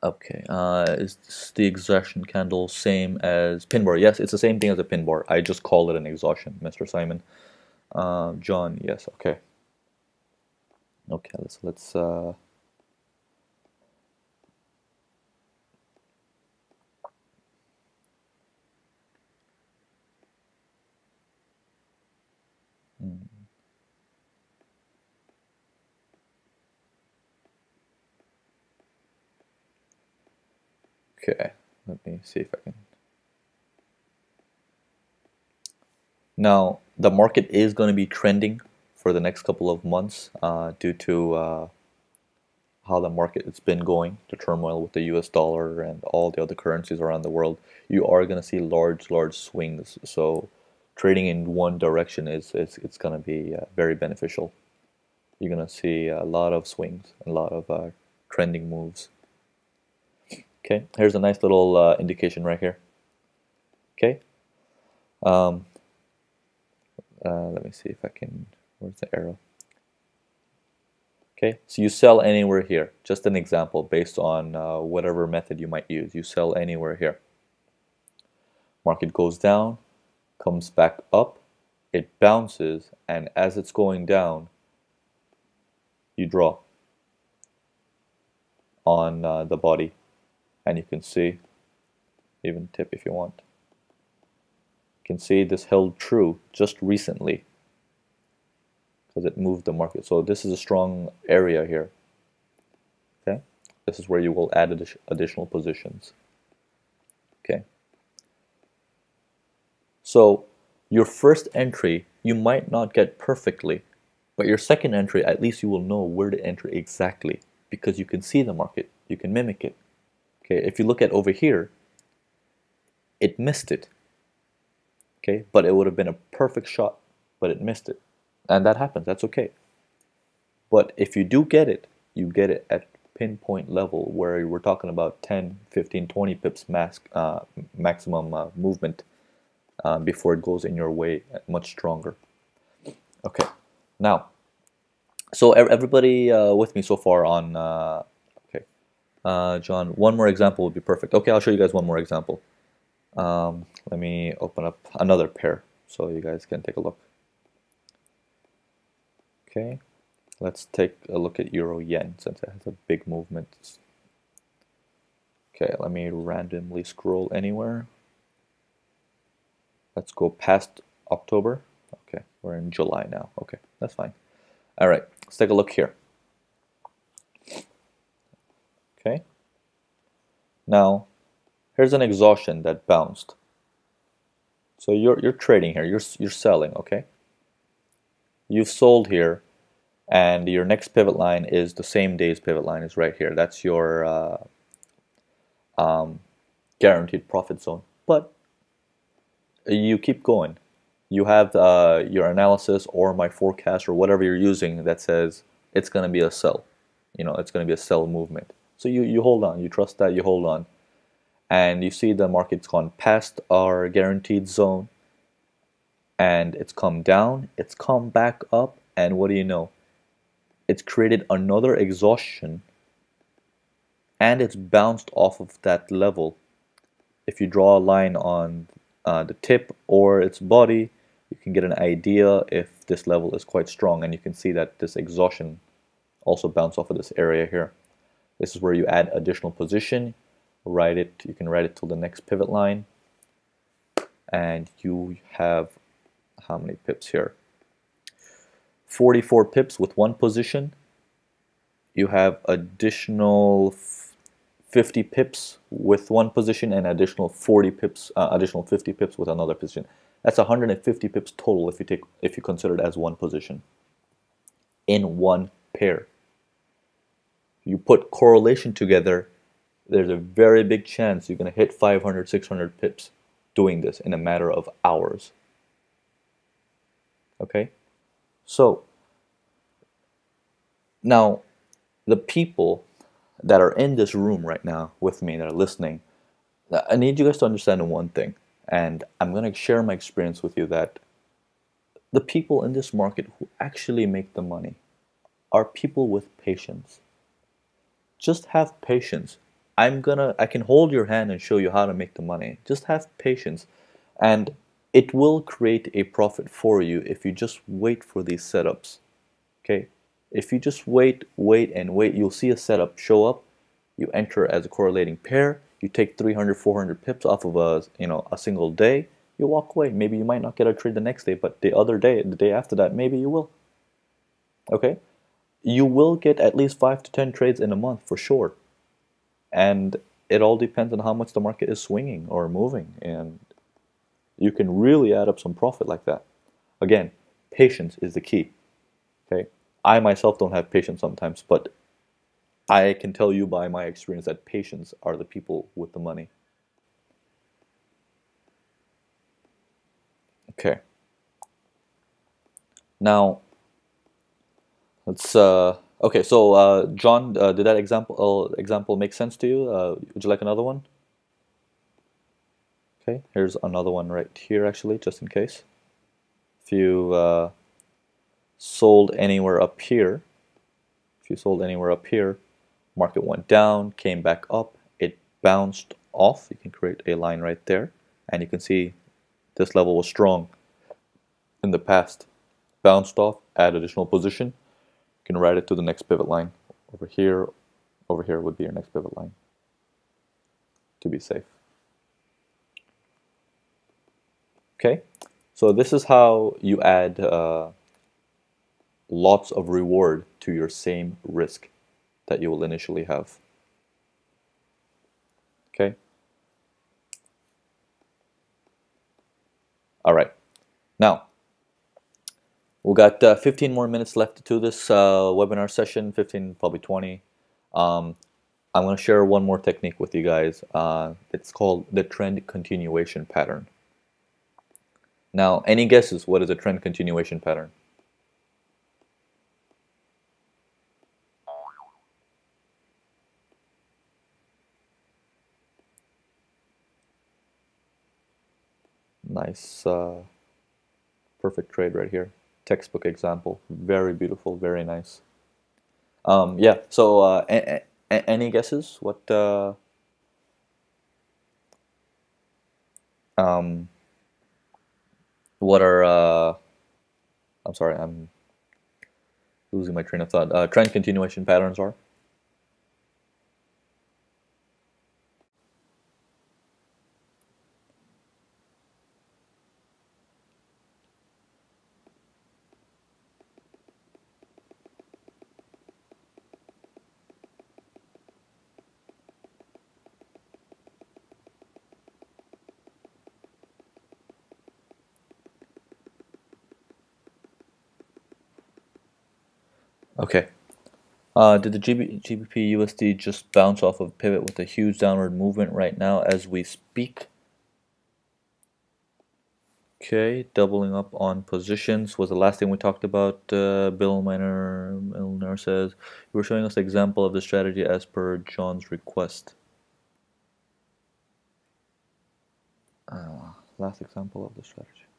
Okay, uh, is the exhaustion candle same as pin bar? Yes, it's the same thing as a pin bar. I just call it an exhaustion, Mr. Simon. Uh, John, yes, okay. Okay, let's, let's, uh, Okay, let me see if I can. Now, the market is going to be trending for the next couple of months uh, due to uh, how the market has been going, the turmoil with the US dollar and all the other currencies around the world. You are going to see large, large swings. So trading in one direction is, is it's going to be uh, very beneficial. you're gonna see a lot of swings, a lot of uh, trending moves. Okay, here's a nice little uh, indication right here. Okay, um, uh, let me see if I can. Where's the arrow? Okay, so you sell anywhere here. Just an example based on uh, whatever method you might use. You sell anywhere here. Market goes down, comes back up, it bounces, and as it's going down, you draw on uh, the body. And you can see, even tip if you want. You can see this held true just recently because it moved the market. So this is a strong area here. Okay, this is where you will add additional positions. Okay. So your first entry you might not get perfectly, but your second entry at least you will know where to enter exactly because you can see the market, you can mimic it. Okay, if you look at over here, it missed it. Okay, but it would have been a perfect shot, but it missed it. And that happens that's okay. But if you do get it you get it at pinpoint level where we're talking about 10 15 20 pips max, uh, maximum uh, movement uh, before it goes in your way much stronger. Okay now so everybody uh, with me so far on uh, John one more example would be perfect okay I'll show you guys one more example um, let me open up another pair so you guys can take a look Okay, let's take a look at Euro Yen since it has a big movement. Okay, let me randomly scroll anywhere. Let's go past October. Okay, we're in July now. Okay, that's fine. All right, let's take a look here. Okay, now here's an exhaustion that bounced. So you're you're trading here. You're you're selling. Okay you've sold here and your next pivot line is the same day's pivot line is right here. That's your uh, um, guaranteed profit zone. But you keep going. You have uh, your analysis or my forecast or whatever you're using that says it's going to be a sell. You know, it's going to be a sell movement. So you, you hold on. You trust that. You hold on. And you see the market's gone past our guaranteed zone and it's come down, it's come back up, and what do you know? It's created another exhaustion and it's bounced off of that level. If you draw a line on uh, the tip or its body, you can get an idea if this level is quite strong and you can see that this exhaustion also bounced off of this area here. This is where you add additional position, write it, you can write it till the next pivot line and you have how many pips here? 44 pips with one position. You have additional 50 pips with one position and additional 40 pips, uh, additional 50 pips with another position. That's 150 pips total if you take if you consider it as one position in one pair. You put correlation together, there's a very big chance you're going to hit 500, 600 pips doing this in a matter of hours. Okay? So now the people that are in this room right now with me that are listening i need you guys to understand one thing and i'm going to share my experience with you that the people in this market who actually make the money are people with patience just have patience. I'm gonna i can hold your hand and show you how to make the money. Just have patience. And it will create a profit for you if you just wait for these setups. Okay? If you just wait wait and wait you'll see a setup show up. You enter as a correlating pair. You take 300 400 pips off of a you know a single day. You walk away. Maybe you might not get a trade the next day but the other day the day after that maybe you will. Okay you will get at least 5 to 10 trades in a month for sure and it all depends on how much the market is swinging or moving and you can really add up some profit like that. Again, patience is the key. Okay, I myself don't have patience sometimes, but I can tell you by my experience that patience are the people with the money. Okay. Now, Uh, okay. So uh, John, uh, did that example example make sense to you? Uh, would you like another one? Okay, here's another one right here actually, just in case. If you uh, sold anywhere up here, if you sold anywhere up here, market went down, came back up, it bounced off. You can create a line right there, and you can see this level was strong in the past. Bounced off, add additional position. Can write it to the next pivot line. Over here, over here would be your next pivot line to be safe. Okay, so this is how you add uh, lots of reward to your same risk that you will initially have. Okay. All right. Now, we got uh, 15 more minutes left to this uh, webinar session, 15, probably 20. Um, I'm going to share one more technique with you guys. Uh, it's called the trend continuation pattern. Now, any guesses what is a trend continuation pattern? Nice, uh, perfect trade right here. Textbook example, very beautiful, very nice. Um, yeah, so uh, any guesses what uh, um, what are uh, I'm sorry, I'm losing my train of thought. Uh, trend continuation patterns are. Okay. Uh, did the GB, GBP USD just bounce off of pivot with a huge downward movement right now as we speak? Okay, doubling up on positions was the last thing we talked about. Uh, Bill Miner, Milner says, you were showing us an example of the strategy as per John's request. Uh, last example of the strategy.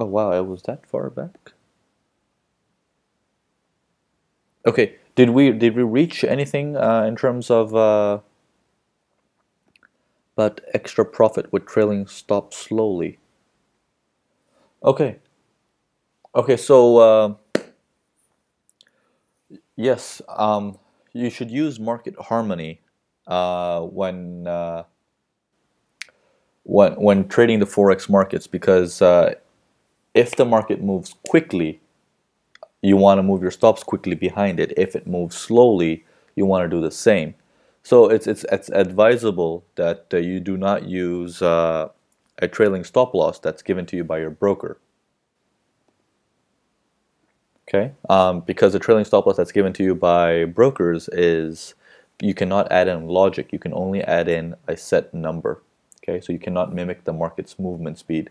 Oh wow, it was that far back. Okay, did we did we reach anything uh, in terms of uh, but extra profit with trailing stop slowly? Okay, okay, so uh, yes, um, you should use market harmony uh, when uh, when when trading the forex markets because uh, if the market moves quickly, you want to move your stops quickly behind it. If it moves slowly, you want to do the same. So it's it's it's advisable that uh, you do not use uh, a trailing stop loss that's given to you by your broker. Okay, um, because the trailing stop loss that's given to you by brokers is you cannot add in logic. You can only add in a set number. Okay, so you cannot mimic the market's movement speed.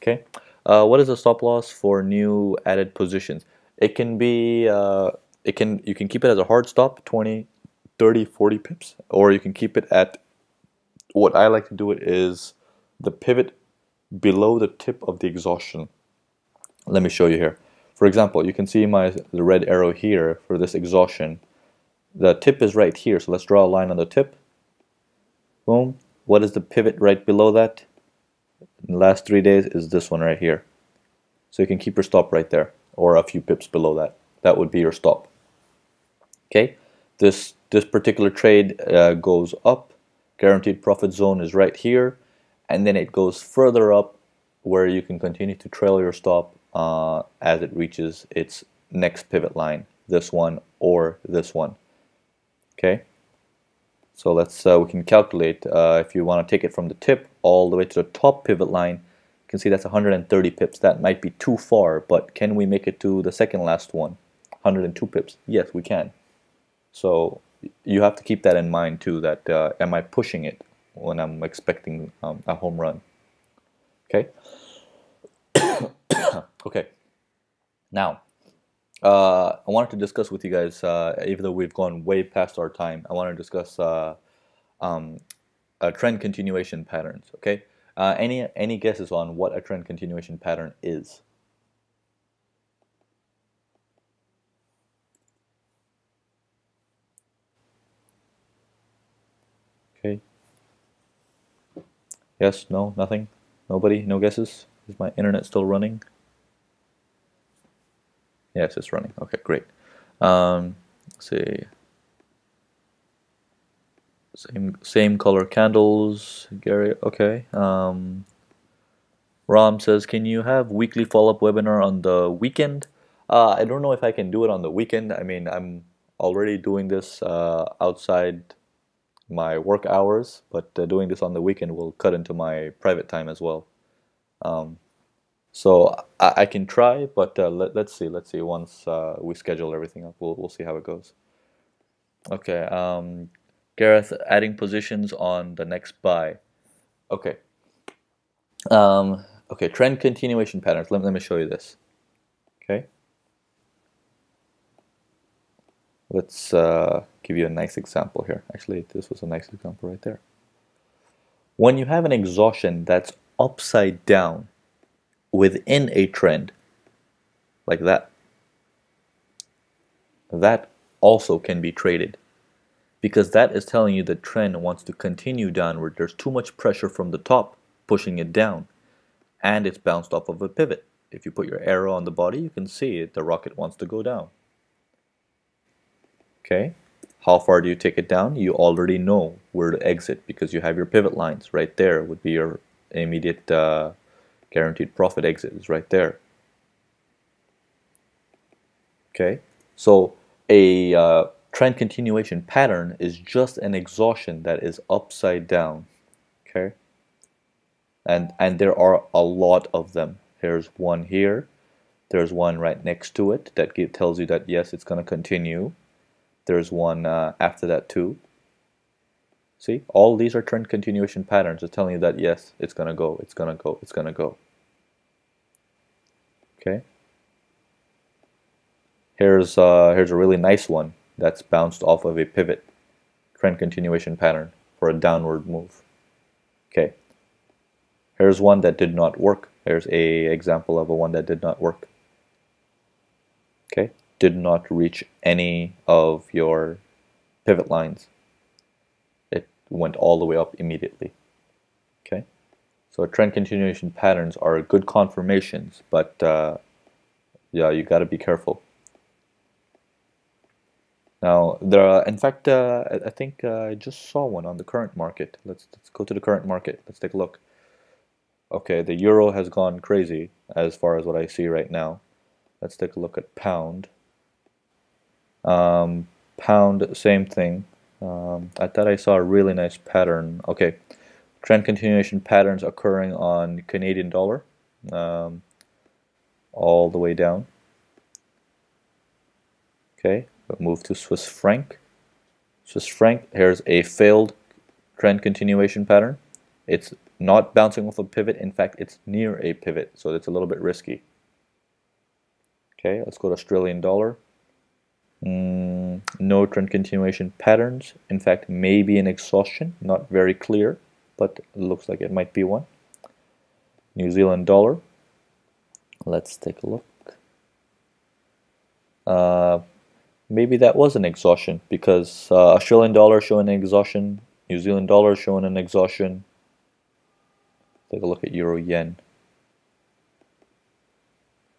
Okay. Uh, what is a stop loss for new added positions? It can be, uh, it can you can keep it as a hard stop, 20, 30, 40 pips, or you can keep it at, what I like to do it is the pivot below the tip of the exhaustion. Let me show you here. For example, you can see my the red arrow here for this exhaustion. The tip is right here, so let's draw a line on the tip. Boom. What is the pivot right below that? In the last three days is this one right here. So you can keep your stop right there or a few pips below that. That would be your stop. Okay, this this particular trade uh, goes up. Guaranteed profit zone is right here, and then it goes further up where you can continue to trail your stop uh, as it reaches its next pivot line, this one or this one. Okay. So let's uh, we can calculate uh, if you want to take it from the tip all the way to the top pivot line. You can see that's 130 pips. That might be too far, but can we make it to the second last one? 102 pips. Yes, we can. So you have to keep that in mind too. That uh, am I pushing it when I'm expecting um, a home run? Okay. [coughs] okay. Now, uh, I wanted to discuss with you guys, uh, even though we've gone way past our time, I want to discuss uh, um, trend continuation patterns. Okay, uh, any any guesses on what a trend continuation pattern is? Okay. Yes, no, nothing? Nobody? No guesses? Is my internet still running? Yes, it's running. Okay, great. Um, let's see. Same same color candles, Gary. Okay. Um, Ram says, can you have weekly follow-up webinar on the weekend? Uh, I don't know if I can do it on the weekend. I mean, I'm already doing this uh, outside my work hours, but uh, doing this on the weekend will cut into my private time as well. Um, so I, I, can try, but uh, let, us see. Let's see. Once uh, we schedule everything up, we'll we'll see how it goes. Okay. Um, Gareth, adding positions on the next buy. Okay. Um, okay. Trend continuation patterns. Let, let me show you this. Okay. Let's uh, give you a nice example here. Actually, this was a nice example right there. When you have an exhaustion that's upside down within a trend, like that, that also can be traded because that is telling you the trend wants to continue downward. There's too much pressure from the top pushing it down and it's bounced off of a pivot. If you put your arrow on the body, you can see it, the rocket wants to go down. Okay, how far do you take it down? You already know where to exit because you have your pivot lines right there would be your immediate uh, guaranteed profit exit is right there. Okay, so a uh, trend continuation pattern is just an exhaustion that is upside down. Okay, and and there are a lot of them. Here's one here. There's one right next to it that tells you that yes, it's going to continue. There's one uh, after that too. See, all these are trend continuation patterns. It's telling you that yes, it's gonna go, it's gonna go, it's gonna go. Okay. Here's uh, here's a really nice one that's bounced off of a pivot trend continuation pattern for a downward move. Okay. Here's one that did not work. Here's a example of a one that did not work. Okay did not reach any of your pivot lines. It went all the way up immediately. Okay, so trend continuation patterns are good confirmations, but uh, yeah, you got to be careful. Now, there are, in fact, uh, I think uh, I just saw one on the current market. Let's, let's go to the current market. Let's take a look. Okay, the euro has gone crazy as far as what I see right now. Let's take a look at pound. Um, pound, same thing. Um, I thought I saw a really nice pattern. Okay, trend continuation patterns occurring on Canadian dollar um, all the way down. Okay, move to Swiss franc. Swiss franc, here's a failed trend continuation pattern. It's not bouncing off a pivot. In fact, it's near a pivot, so it's a little bit risky. Okay, let's go to Australian dollar. Mm, no trend continuation patterns. In fact, maybe an exhaustion, not very clear, but looks like it might be one. New Zealand dollar. Let's take a look. Uh, maybe that was an exhaustion because uh, Australian dollar showing an exhaustion, New Zealand dollar showing an exhaustion. Take a look at Euro Yen.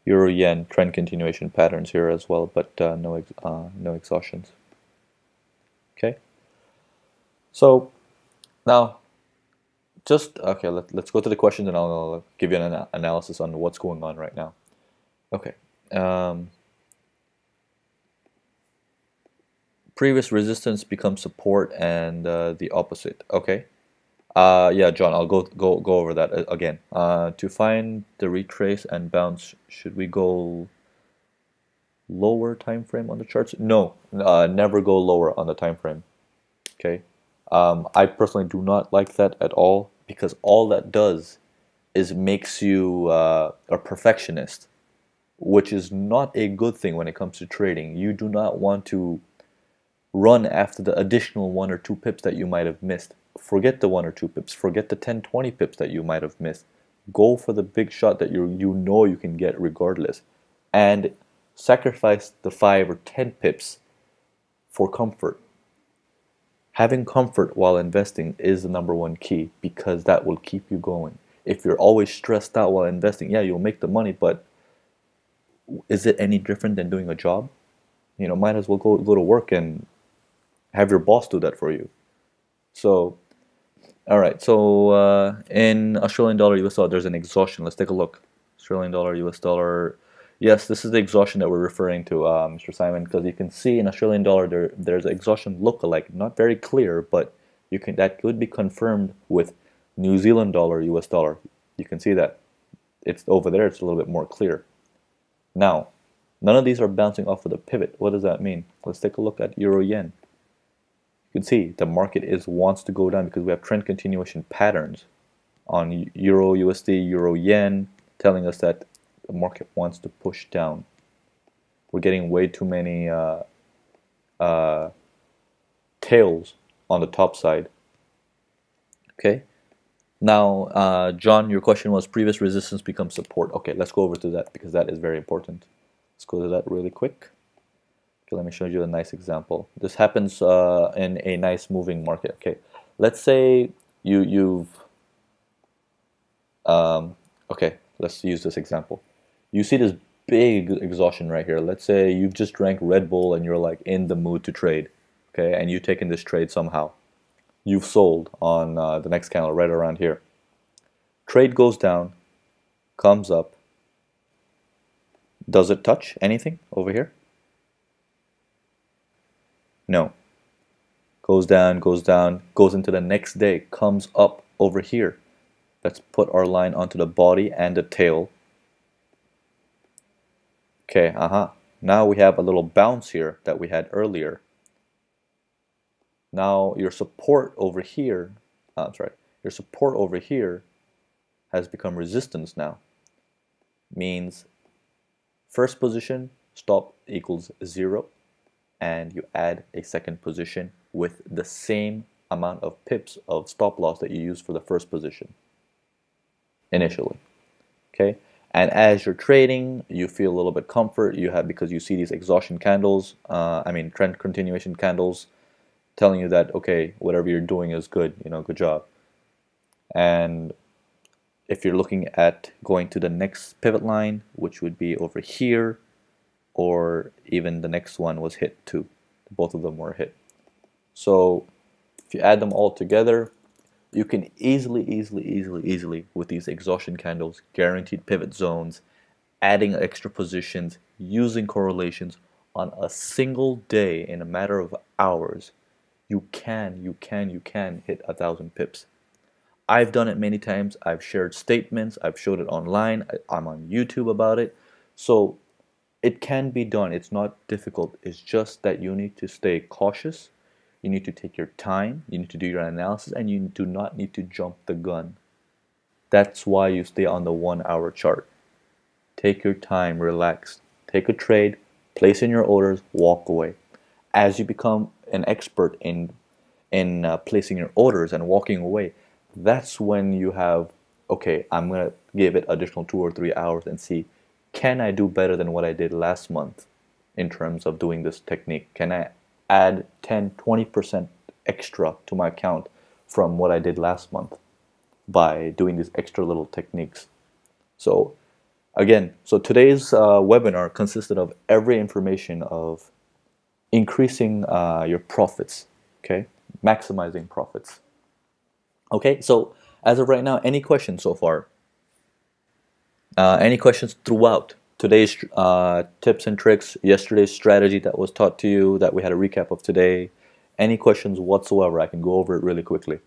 Euro yen trend continuation patterns here as well, but uh, no ex uh, no exhaustions. Okay. So now, just okay. Let, let's go to the questions, and I'll, I'll give you an analysis on what's going on right now. Okay. Um, previous resistance becomes support, and uh, the opposite. Okay. Uh, yeah, John, I'll go go go over that uh, again. Uh, to find the retrace and bounce, should we go lower time frame on the charts? No, uh, never go lower on the time frame. Okay, um, I personally do not like that at all because all that does is makes you uh, a perfectionist which is not a good thing when it comes to trading. You do not want to run after the additional one or two pips that you might have missed. Forget the one or two pips, forget the 10, 20 pips that you might have missed. Go for the big shot that you you know you can get regardless. And sacrifice the 5 or 10 pips for comfort. Having comfort while investing is the number one key because that will keep you going. If you're always stressed out while investing, yeah, you'll make the money, but is it any different than doing a job? You know, might as well go go to work and have your boss do that for you. So, all right. So uh, in Australian dollar, US dollar, there's an exhaustion. Let's take a look. Australian dollar, US dollar. Yes, this is the exhaustion that we're referring to, uh, Mr. Simon, because you can see in Australian dollar there there's an exhaustion look-alike, not very clear, but you can that could be confirmed with New Zealand dollar, US dollar. You can see that it's over there. It's a little bit more clear. Now, none of these are bouncing off of the pivot. What does that mean? Let's take a look at euro yen. You can see the market is wants to go down because we have trend continuation patterns on euro USD, euro yen, telling us that the market wants to push down. We're getting way too many uh, uh, tails on the top side. Okay. Now, uh, John, your question was previous resistance becomes support. Okay, let's go over to that because that is very important. Let's go to that really quick. Okay, let me show you a nice example. This happens uh, in a nice moving market. Okay, let's say you you've um, okay. Let's use this example. You see this big exhaustion right here. Let's say you've just drank Red Bull and you're like in the mood to trade. Okay, and you've taken this trade somehow you've sold on uh, the next candle right around here. Trade goes down, comes up. Does it touch anything over here? No. Goes down, goes down, goes into the next day, comes up over here. Let's put our line onto the body and the tail. Okay, uh-huh. Now we have a little bounce here that we had earlier. Now your support over here, uh, I'm sorry, your support over here has become resistance now. Means first position stop equals zero and you add a second position with the same amount of pips of stop loss that you used for the first position initially. Okay, and as you're trading, you feel a little bit comfort. You have because you see these exhaustion candles. Uh, I mean trend continuation candles telling you that okay whatever you're doing is good you know good job and if you're looking at going to the next pivot line which would be over here or even the next one was hit too both of them were hit so if you add them all together you can easily easily easily easily with these exhaustion candles guaranteed pivot zones adding extra positions using correlations on a single day in a matter of hours you can, you can, you can hit a thousand pips. I've done it many times. I've shared statements. I've showed it online. I, am on YouTube about it. So it can be done. It's not difficult. It's just that you need to stay cautious. You need to take your time. You need to do your analysis and you do not need to jump the gun. That's why you stay on the one hour chart. Take your time, relax. Take a trade, place in your orders, walk away. As you become an expert in in uh, placing your orders and walking away, that's when you have okay, I'm gonna give it additional two or three hours and see can I do better than what I did last month in terms of doing this technique? Can I add 10, 20% extra to my account from what I did last month by doing these extra little techniques? So again, so today's uh, webinar consisted of every information of increasing uh, your profits, okay? Maximizing profits. Okay, so as of right now, any questions so far? Uh, any questions throughout today's uh, tips and tricks, yesterday's strategy that was taught to you that we had a recap of today? Any questions whatsoever? I can go over it really quickly.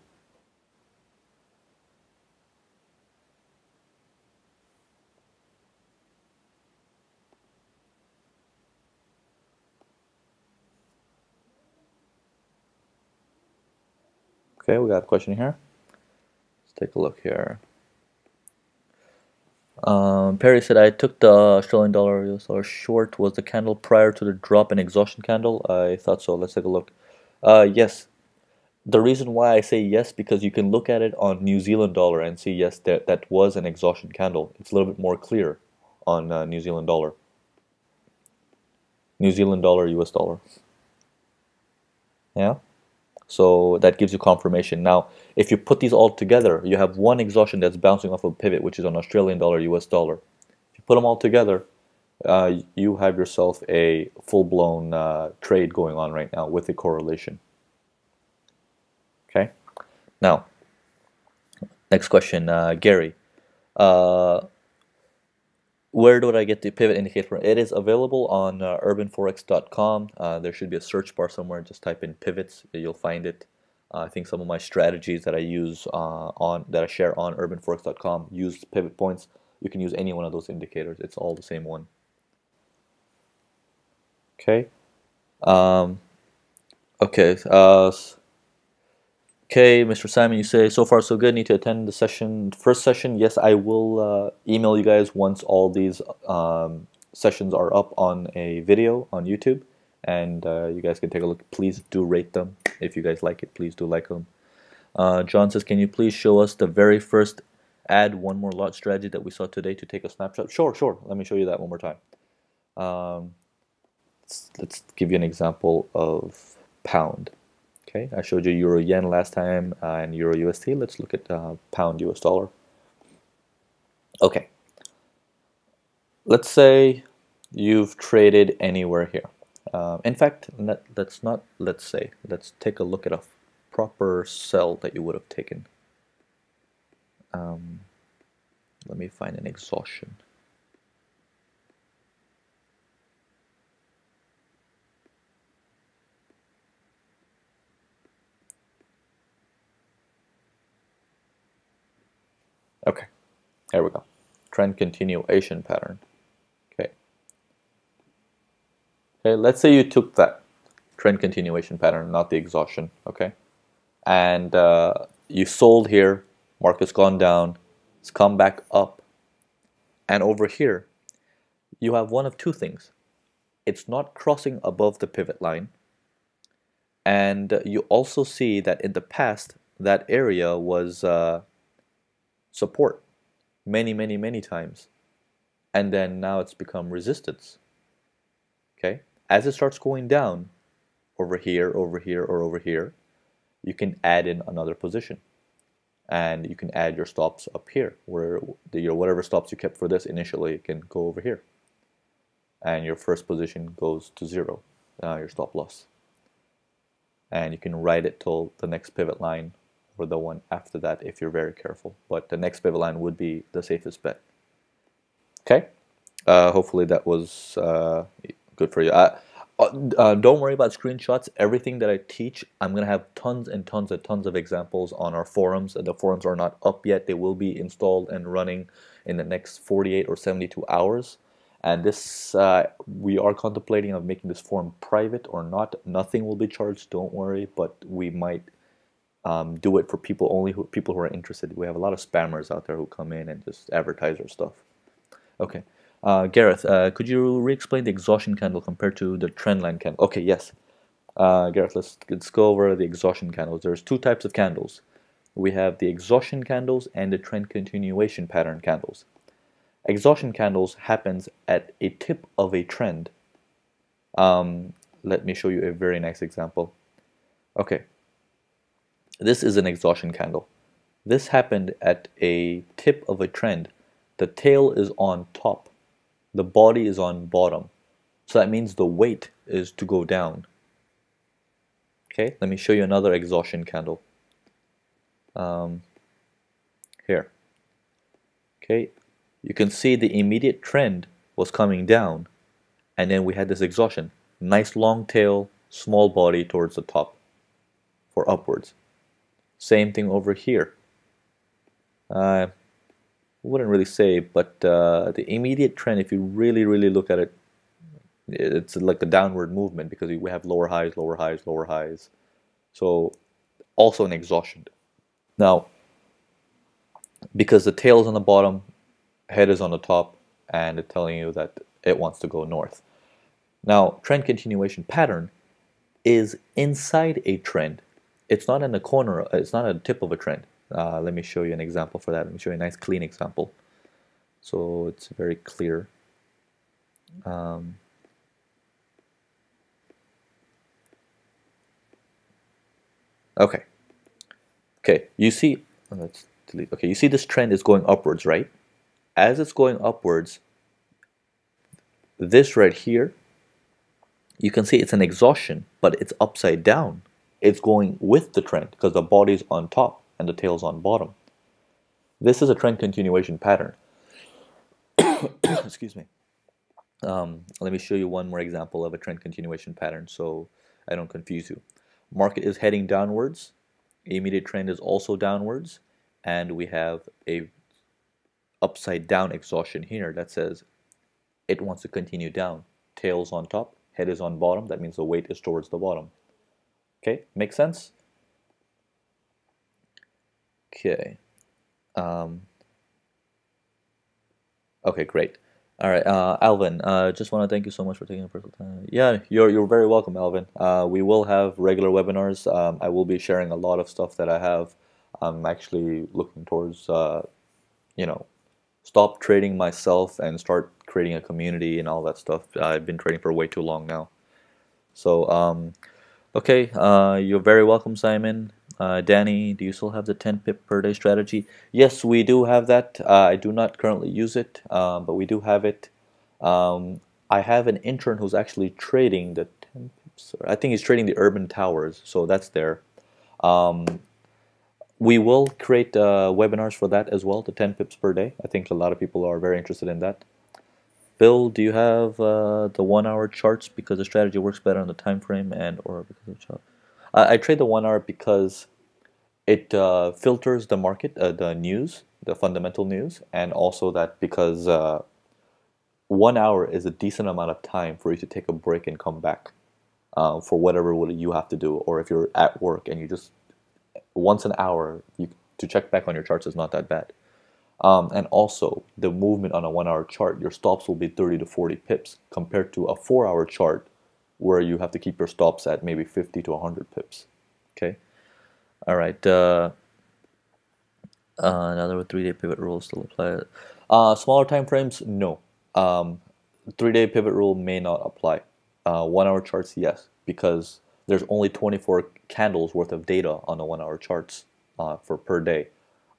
Okay, we got a question here. Let's take a look here. Um, Perry said, I took the Australian dollar US short. Was the candle prior to the drop an exhaustion candle? I thought so. Let's take a look. Uh, yes. The reason why I say yes, because you can look at it on New Zealand dollar and see, yes, that, that was an exhaustion candle. It's a little bit more clear on uh, New Zealand dollar. New Zealand dollar, US dollar. Yeah? So that gives you confirmation. Now, if you put these all together, you have one exhaustion that's bouncing off a pivot, which is an Australian dollar, US dollar. If you put them all together, uh, you have yourself a full-blown uh, trade going on right now with a correlation. Okay. Now, next question, uh, Gary. Uh, where do I get the pivot indicator from? It is available on uh, urbanforex.com. Uh, there should be a search bar somewhere. Just type in pivots, you'll find it. Uh, I think some of my strategies that I use uh, on that I share on urbanforex.com use pivot points. You can use any one of those indicators. It's all the same one. Okay. Um, okay. Uh, Okay, Mr. Simon, you say so far so good. Need to attend the session, first session. Yes, I will uh, email you guys once all these um, sessions are up on a video on YouTube, and uh, you guys can take a look. Please do rate them if you guys like it. Please do like them. Uh, John says, can you please show us the very first add one more lot strategy that we saw today to take a snapshot? Sure, sure. Let me show you that one more time. Um, let's, let's give you an example of pound. Okay, I showed you euro yen last time uh, and euro USD. Let's look at uh, pound US dollar. Okay, let's say you've traded anywhere here. Uh, in fact, let, us not, let's say, let's take a look at a proper sell that you would have taken. Um, let me find an exhaustion. Okay, there we go. Trend continuation pattern. Okay. Okay, let's say you took that trend continuation pattern, not the exhaustion, okay? And uh, you sold here, market's gone down, it's come back up. And over here, you have one of two things. It's not crossing above the pivot line. And you also see that in the past, that area was uh, support many, many, many times. And then now it's become resistance. Okay? As it starts going down, over here, over here, or over here, you can add in another position. And you can add your stops up here, where the, your whatever stops you kept for this initially can go over here. And your first position goes to zero, uh, your stop loss. And you can write it till the next pivot line or the one after that if you're very careful. But the next pivot line would be the safest bet. Okay, uh, hopefully that was uh, good for you. Uh, uh, don't worry about screenshots. Everything that I teach, I'm going to have tons and tons and tons of examples on our forums. The forums are not up yet. They will be installed and running in the next 48 or 72 hours. And this, uh, we are contemplating of making this forum private or not. Nothing will be charged, don't worry, but we might um, do it for people only who people who are interested. We have a lot of spammers out there who come in and just advertise our stuff. Okay, Gareth, uh, could you re-explain the exhaustion candle compared to the trendline candle? Okay, yes. Uh, Gareth, let's let's go over the exhaustion candles. There's two types of candles. We have the exhaustion candles and the trend continuation pattern candles. Exhaustion candles happens at a tip of a trend. Um, let me show you a very nice example. Okay, this is an exhaustion candle. This happened at a tip of a trend. The tail is on top. The body is on bottom. So that means the weight is to go down. Okay, let me show you another exhaustion candle. Um, here. Okay, you can see the immediate trend was coming down and then we had this exhaustion. Nice long tail, small body towards the top for upwards. Same thing over here. Uh, wouldn't really say, but uh, the immediate trend, if you really, really look at it, it's like a downward movement because we have lower highs, lower highs, lower highs. So also an exhaustion. Now, because the tail is on the bottom, head is on the top, and it's telling you that it wants to go north. Now, trend continuation pattern is inside a trend. It's not in the corner, it's not at the tip of a trend. Uh, let me show you an example for that. Let me show you a nice clean example. So it's very clear. Um, okay. Okay, you see, let's delete. Okay, you see this trend is going upwards, right? As it's going upwards, this right here, you can see it's an exhaustion, but it's upside down. It's going with the trend because the body's on top and the tail's on bottom. This is a trend continuation pattern. [coughs] Excuse me. Um, let me show you one more example of a trend continuation pattern so I don't confuse you. Market is heading downwards. Immediate trend is also downwards. And we have a upside down exhaustion here that says it wants to continue down. Tails on top, head is on bottom. That means the weight is towards the bottom. Okay, make sense? Okay. Um, okay, great. All right, uh, Alvin. Uh, just want to thank you so much for taking the personal time. Yeah, you're you're very welcome, Alvin. Uh, we will have regular webinars. Um, I will be sharing a lot of stuff that I have. I'm actually looking towards, uh, you know, stop trading myself and start creating a community and all that stuff. I've been trading for way too long now. So, um, okay, uh, you're very welcome, Simon. Uh, Danny, do you still have the 10 pip per day strategy? Yes, we do have that. Uh, I do not currently use it, um, but we do have it. Um, I have an intern who's actually trading the 10 pips. I think he's trading the urban towers, so that's there. Um, we will create uh, webinars for that as well, the 10 pips per day. I think a lot of people are very interested in that. Bill, do you have uh, the one hour charts because the strategy works better on the time frame and or because of the I, trade the one hour because it uh, filters the market, uh, the news, the fundamental news, and also that because uh, one hour is a decent amount of time for you to take a break and come back uh, for whatever you have to do, or if you're at work and you just once an hour you, to check back on your charts is not that bad. Um, and also the movement on a one hour chart, your stops will be 30 to 40 pips compared to a four hour chart where you have to keep your stops at maybe 50 to 100 pips. Okay. All right. Uh, uh, another three-day pivot rule still apply. Uh, smaller time frames, no. Um, three-day pivot rule may not apply. Uh, one-hour charts, yes, because there's only 24 candles worth of data on the one-hour charts uh, for per day.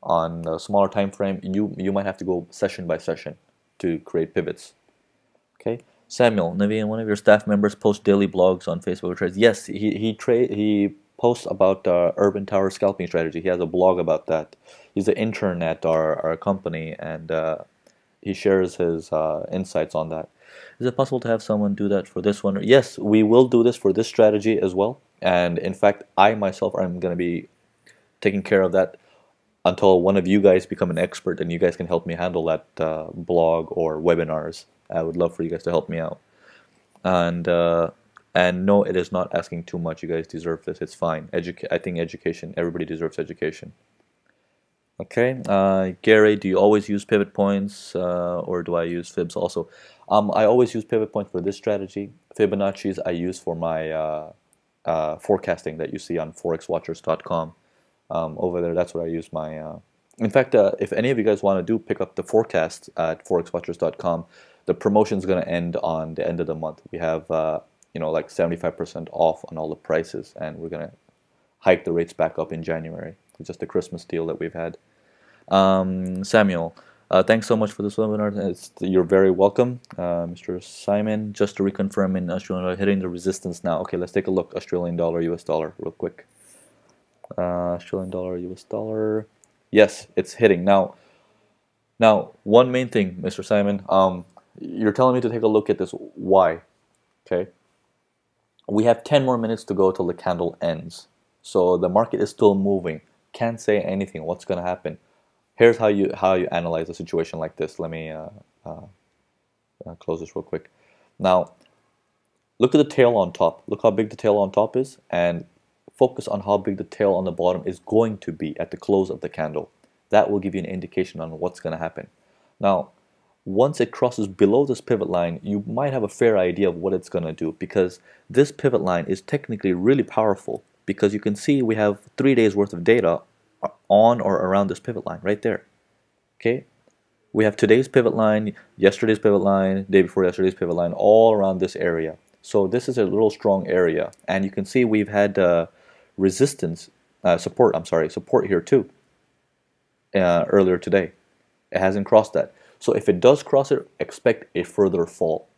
On a smaller time frame, you you might have to go session by session to create pivots. Okay. Samuel, Navin, one of your staff members posts daily blogs on Facebook trades. Yes, he he trade he posts about uh, urban tower scalping strategy. He has a blog about that. He's an intern at our, our company, and uh, he shares his uh, insights on that. Is it possible to have someone do that for this one? Yes, we will do this for this strategy as well. And in fact, I myself am going to be taking care of that until one of you guys become an expert and you guys can help me handle that uh, blog or webinars. I would love for you guys to help me out. And uh, and no, it is not asking too much. You guys deserve this. It's fine. Educa- I think education. Everybody deserves education. Okay, uh, Gary, do you always use pivot points, uh, or do I use fibs also? Um, I always use pivot points for this strategy. Fibonacci's I use for my uh, uh forecasting that you see on forexwatchers.com. Um, over there, that's what I use my. Uh, in fact, uh, if any of you guys want to do, pick up the forecast at forexwatchers.com the promotion is going to end on the end of the month. We have uh, you know like 75% off on all the prices, and we're going to hike the rates back up in January. It's just a Christmas deal that we've had. Um, Samuel, uh, thanks so much for this webinar. It's, you're very welcome, uh, Mr. Simon. Just to reconfirm in Australian dollar, hitting the resistance now. Okay, let's take a look. Australian dollar, US dollar, real quick. Uh, Australian dollar, US dollar. Yes, it's hitting now. Now, one main thing, Mr. Simon. Um, you're telling me to take a look at this. Why? Okay. We have 10 more minutes to go till the candle ends. So the market is still moving. Can't say anything. What's going to happen? Here's how you how you analyze a situation like this. Let me uh, uh, uh, close this real quick. Now, look at the tail on top. Look how big the tail on top is, and focus on how big the tail on the bottom is going to be at the close of the candle. That will give you an indication on what's going to happen. Now, once it crosses below this pivot line, you might have a fair idea of what it's going to do because this pivot line is technically really powerful because you can see we have three days worth of data on or around this pivot line right there. Okay, we have today's pivot line, yesterday's pivot line, day before yesterday's pivot line, all around this area. So this is a little strong area, and you can see we've had uh, resistance, uh, support. I'm sorry, support here too. Uh, earlier today, it hasn't crossed that. So if it does cross it, expect a further fall.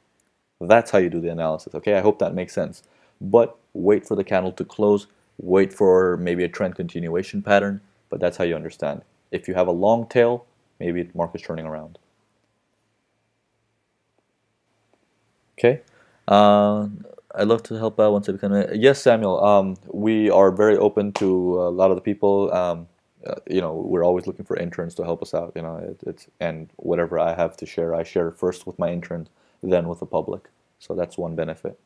That's how you do the analysis. Okay, I hope that makes sense. But wait for the candle to close. Wait for maybe a trend continuation pattern. But that's how you understand. If you have a long tail, maybe the market's turning around. Okay. Uh, I'd love to help out once I become a yes, Samuel. Um, we are very open to a lot of the people. Um, uh, you know, we're always looking for interns to help us out. You know, it, it's and whatever I have to share, I share first with my interns, then with the public. So that's one benefit.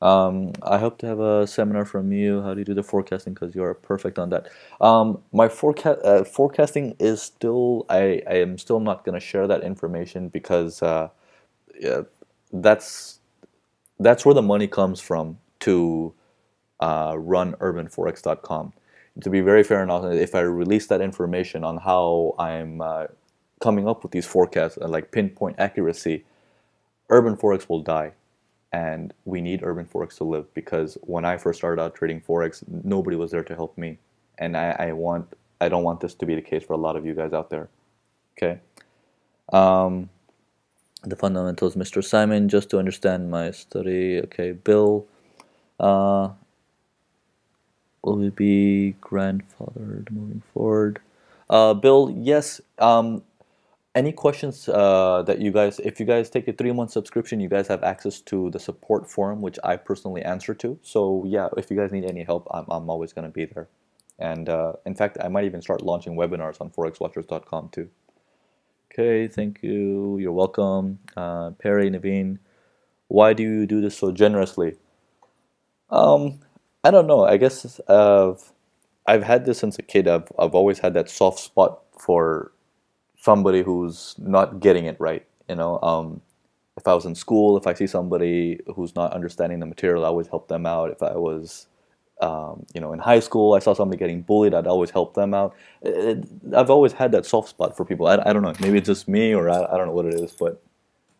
Um, I hope to have a seminar from you. How do you do the forecasting? Because you are perfect on that. Um, my forecast uh, forecasting is still. I, I am still not going to share that information because uh, yeah, that's that's where the money comes from to uh, run urbanforex.com. To be very fair and honest, if I release that information on how I'm uh, coming up with these forecasts and like pinpoint accuracy, Urban Forex will die and we need urban forex to live because when I first started out trading forex, nobody was there to help me, and I, I want I don't want this to be the case for a lot of you guys out there. Okay. Um, the fundamentals, Mr. Simon, just to understand my study. Okay, Bill. Uh, will be grandfathered moving forward? Uh, Bill, yes. Um, any questions uh, that you guys, if you guys take a three month subscription, you guys have access to the support forum, which I personally answer to. So yeah, if you guys need any help, I'm, I'm always going to be there. And uh, in fact, I might even start launching webinars on forexwatchers.com too. Okay, thank you. You're welcome. Uh, Perry, Navin, why do you do this so generously? Um, I don't know. I guess uh, I've had this since a kid. I've, I've always had that soft spot for somebody who's not getting it right. You know, um, if I was in school, if I see somebody who's not understanding the material, I always help them out. If I was, um, you know, in high school, I saw somebody getting bullied, I'd always help them out. It, I've always had that soft spot for people. I, I don't know, maybe it's just me or I, I don't know what it is, but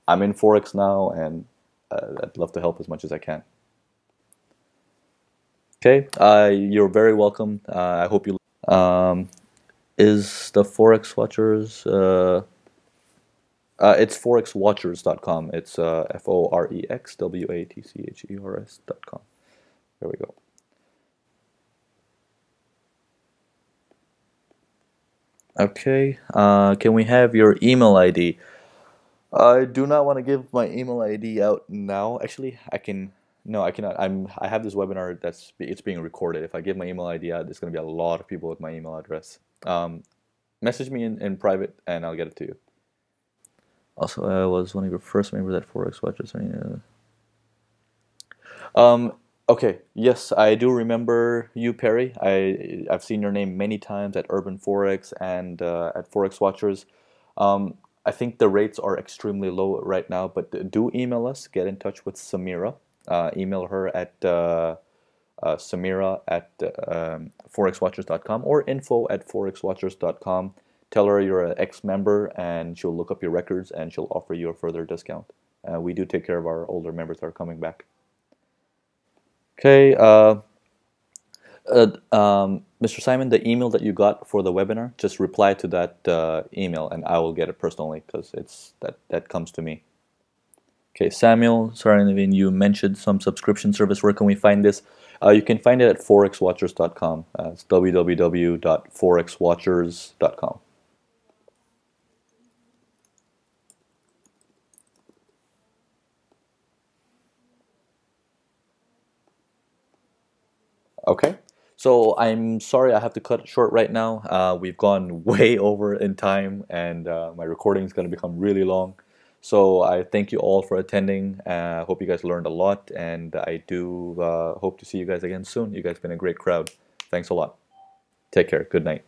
I'm in Forex now and uh, I'd love to help as much as I can. Okay, uh, you're very welcome. Uh, I hope you. Um, is the Forex Watchers. Uh, uh, it's forexwatchers.com. It's uh, F O R E X W A T C H E R S.com. There we go. Okay, uh, can we have your email ID? I do not want to give my email ID out now. Actually, I can. No, I cannot. I'm. I have this webinar that's it's being recorded. If I give my email ID out, there's going to be a lot of people with my email address um, message me in, in private and I'll get it to you. Also, I was one of your first members at Forex Watchers. Um, okay, yes, I do remember you, Perry. I, I've seen your name many times at Urban Forex and uh, at Forex Watchers. Um, I think the rates are extremely low right now, but do email us. Get in touch with Samira. Uh, email her at uh, uh, Samira at um, forexwatchers.com or info at forexwatchers.com. Tell her you're an ex-member and she'll look up your records and she'll offer you a further discount. Uh, we do take care of our older members that are coming back. Okay, uh, uh, um, Mr. Simon, the email that you got for the webinar, just reply to that email and I will get it personally because it's that, that comes to me. Okay, Samuel, sorry, Navin, you mentioned some subscription service. Where can we find this? Uh, you can find it at forexwatchers.com. Uh, it's www.forexwatchers.com. Okay, so I'm sorry I have to cut short right now. Uh, we've gone [laughs] way over in time and uh, my recording is going to become really long. So I thank you all for attending. I uh, hope you guys learned a lot, and I do uh, hope to see you guys again soon. You guys been a great crowd. Thanks a lot. Take care. Good night.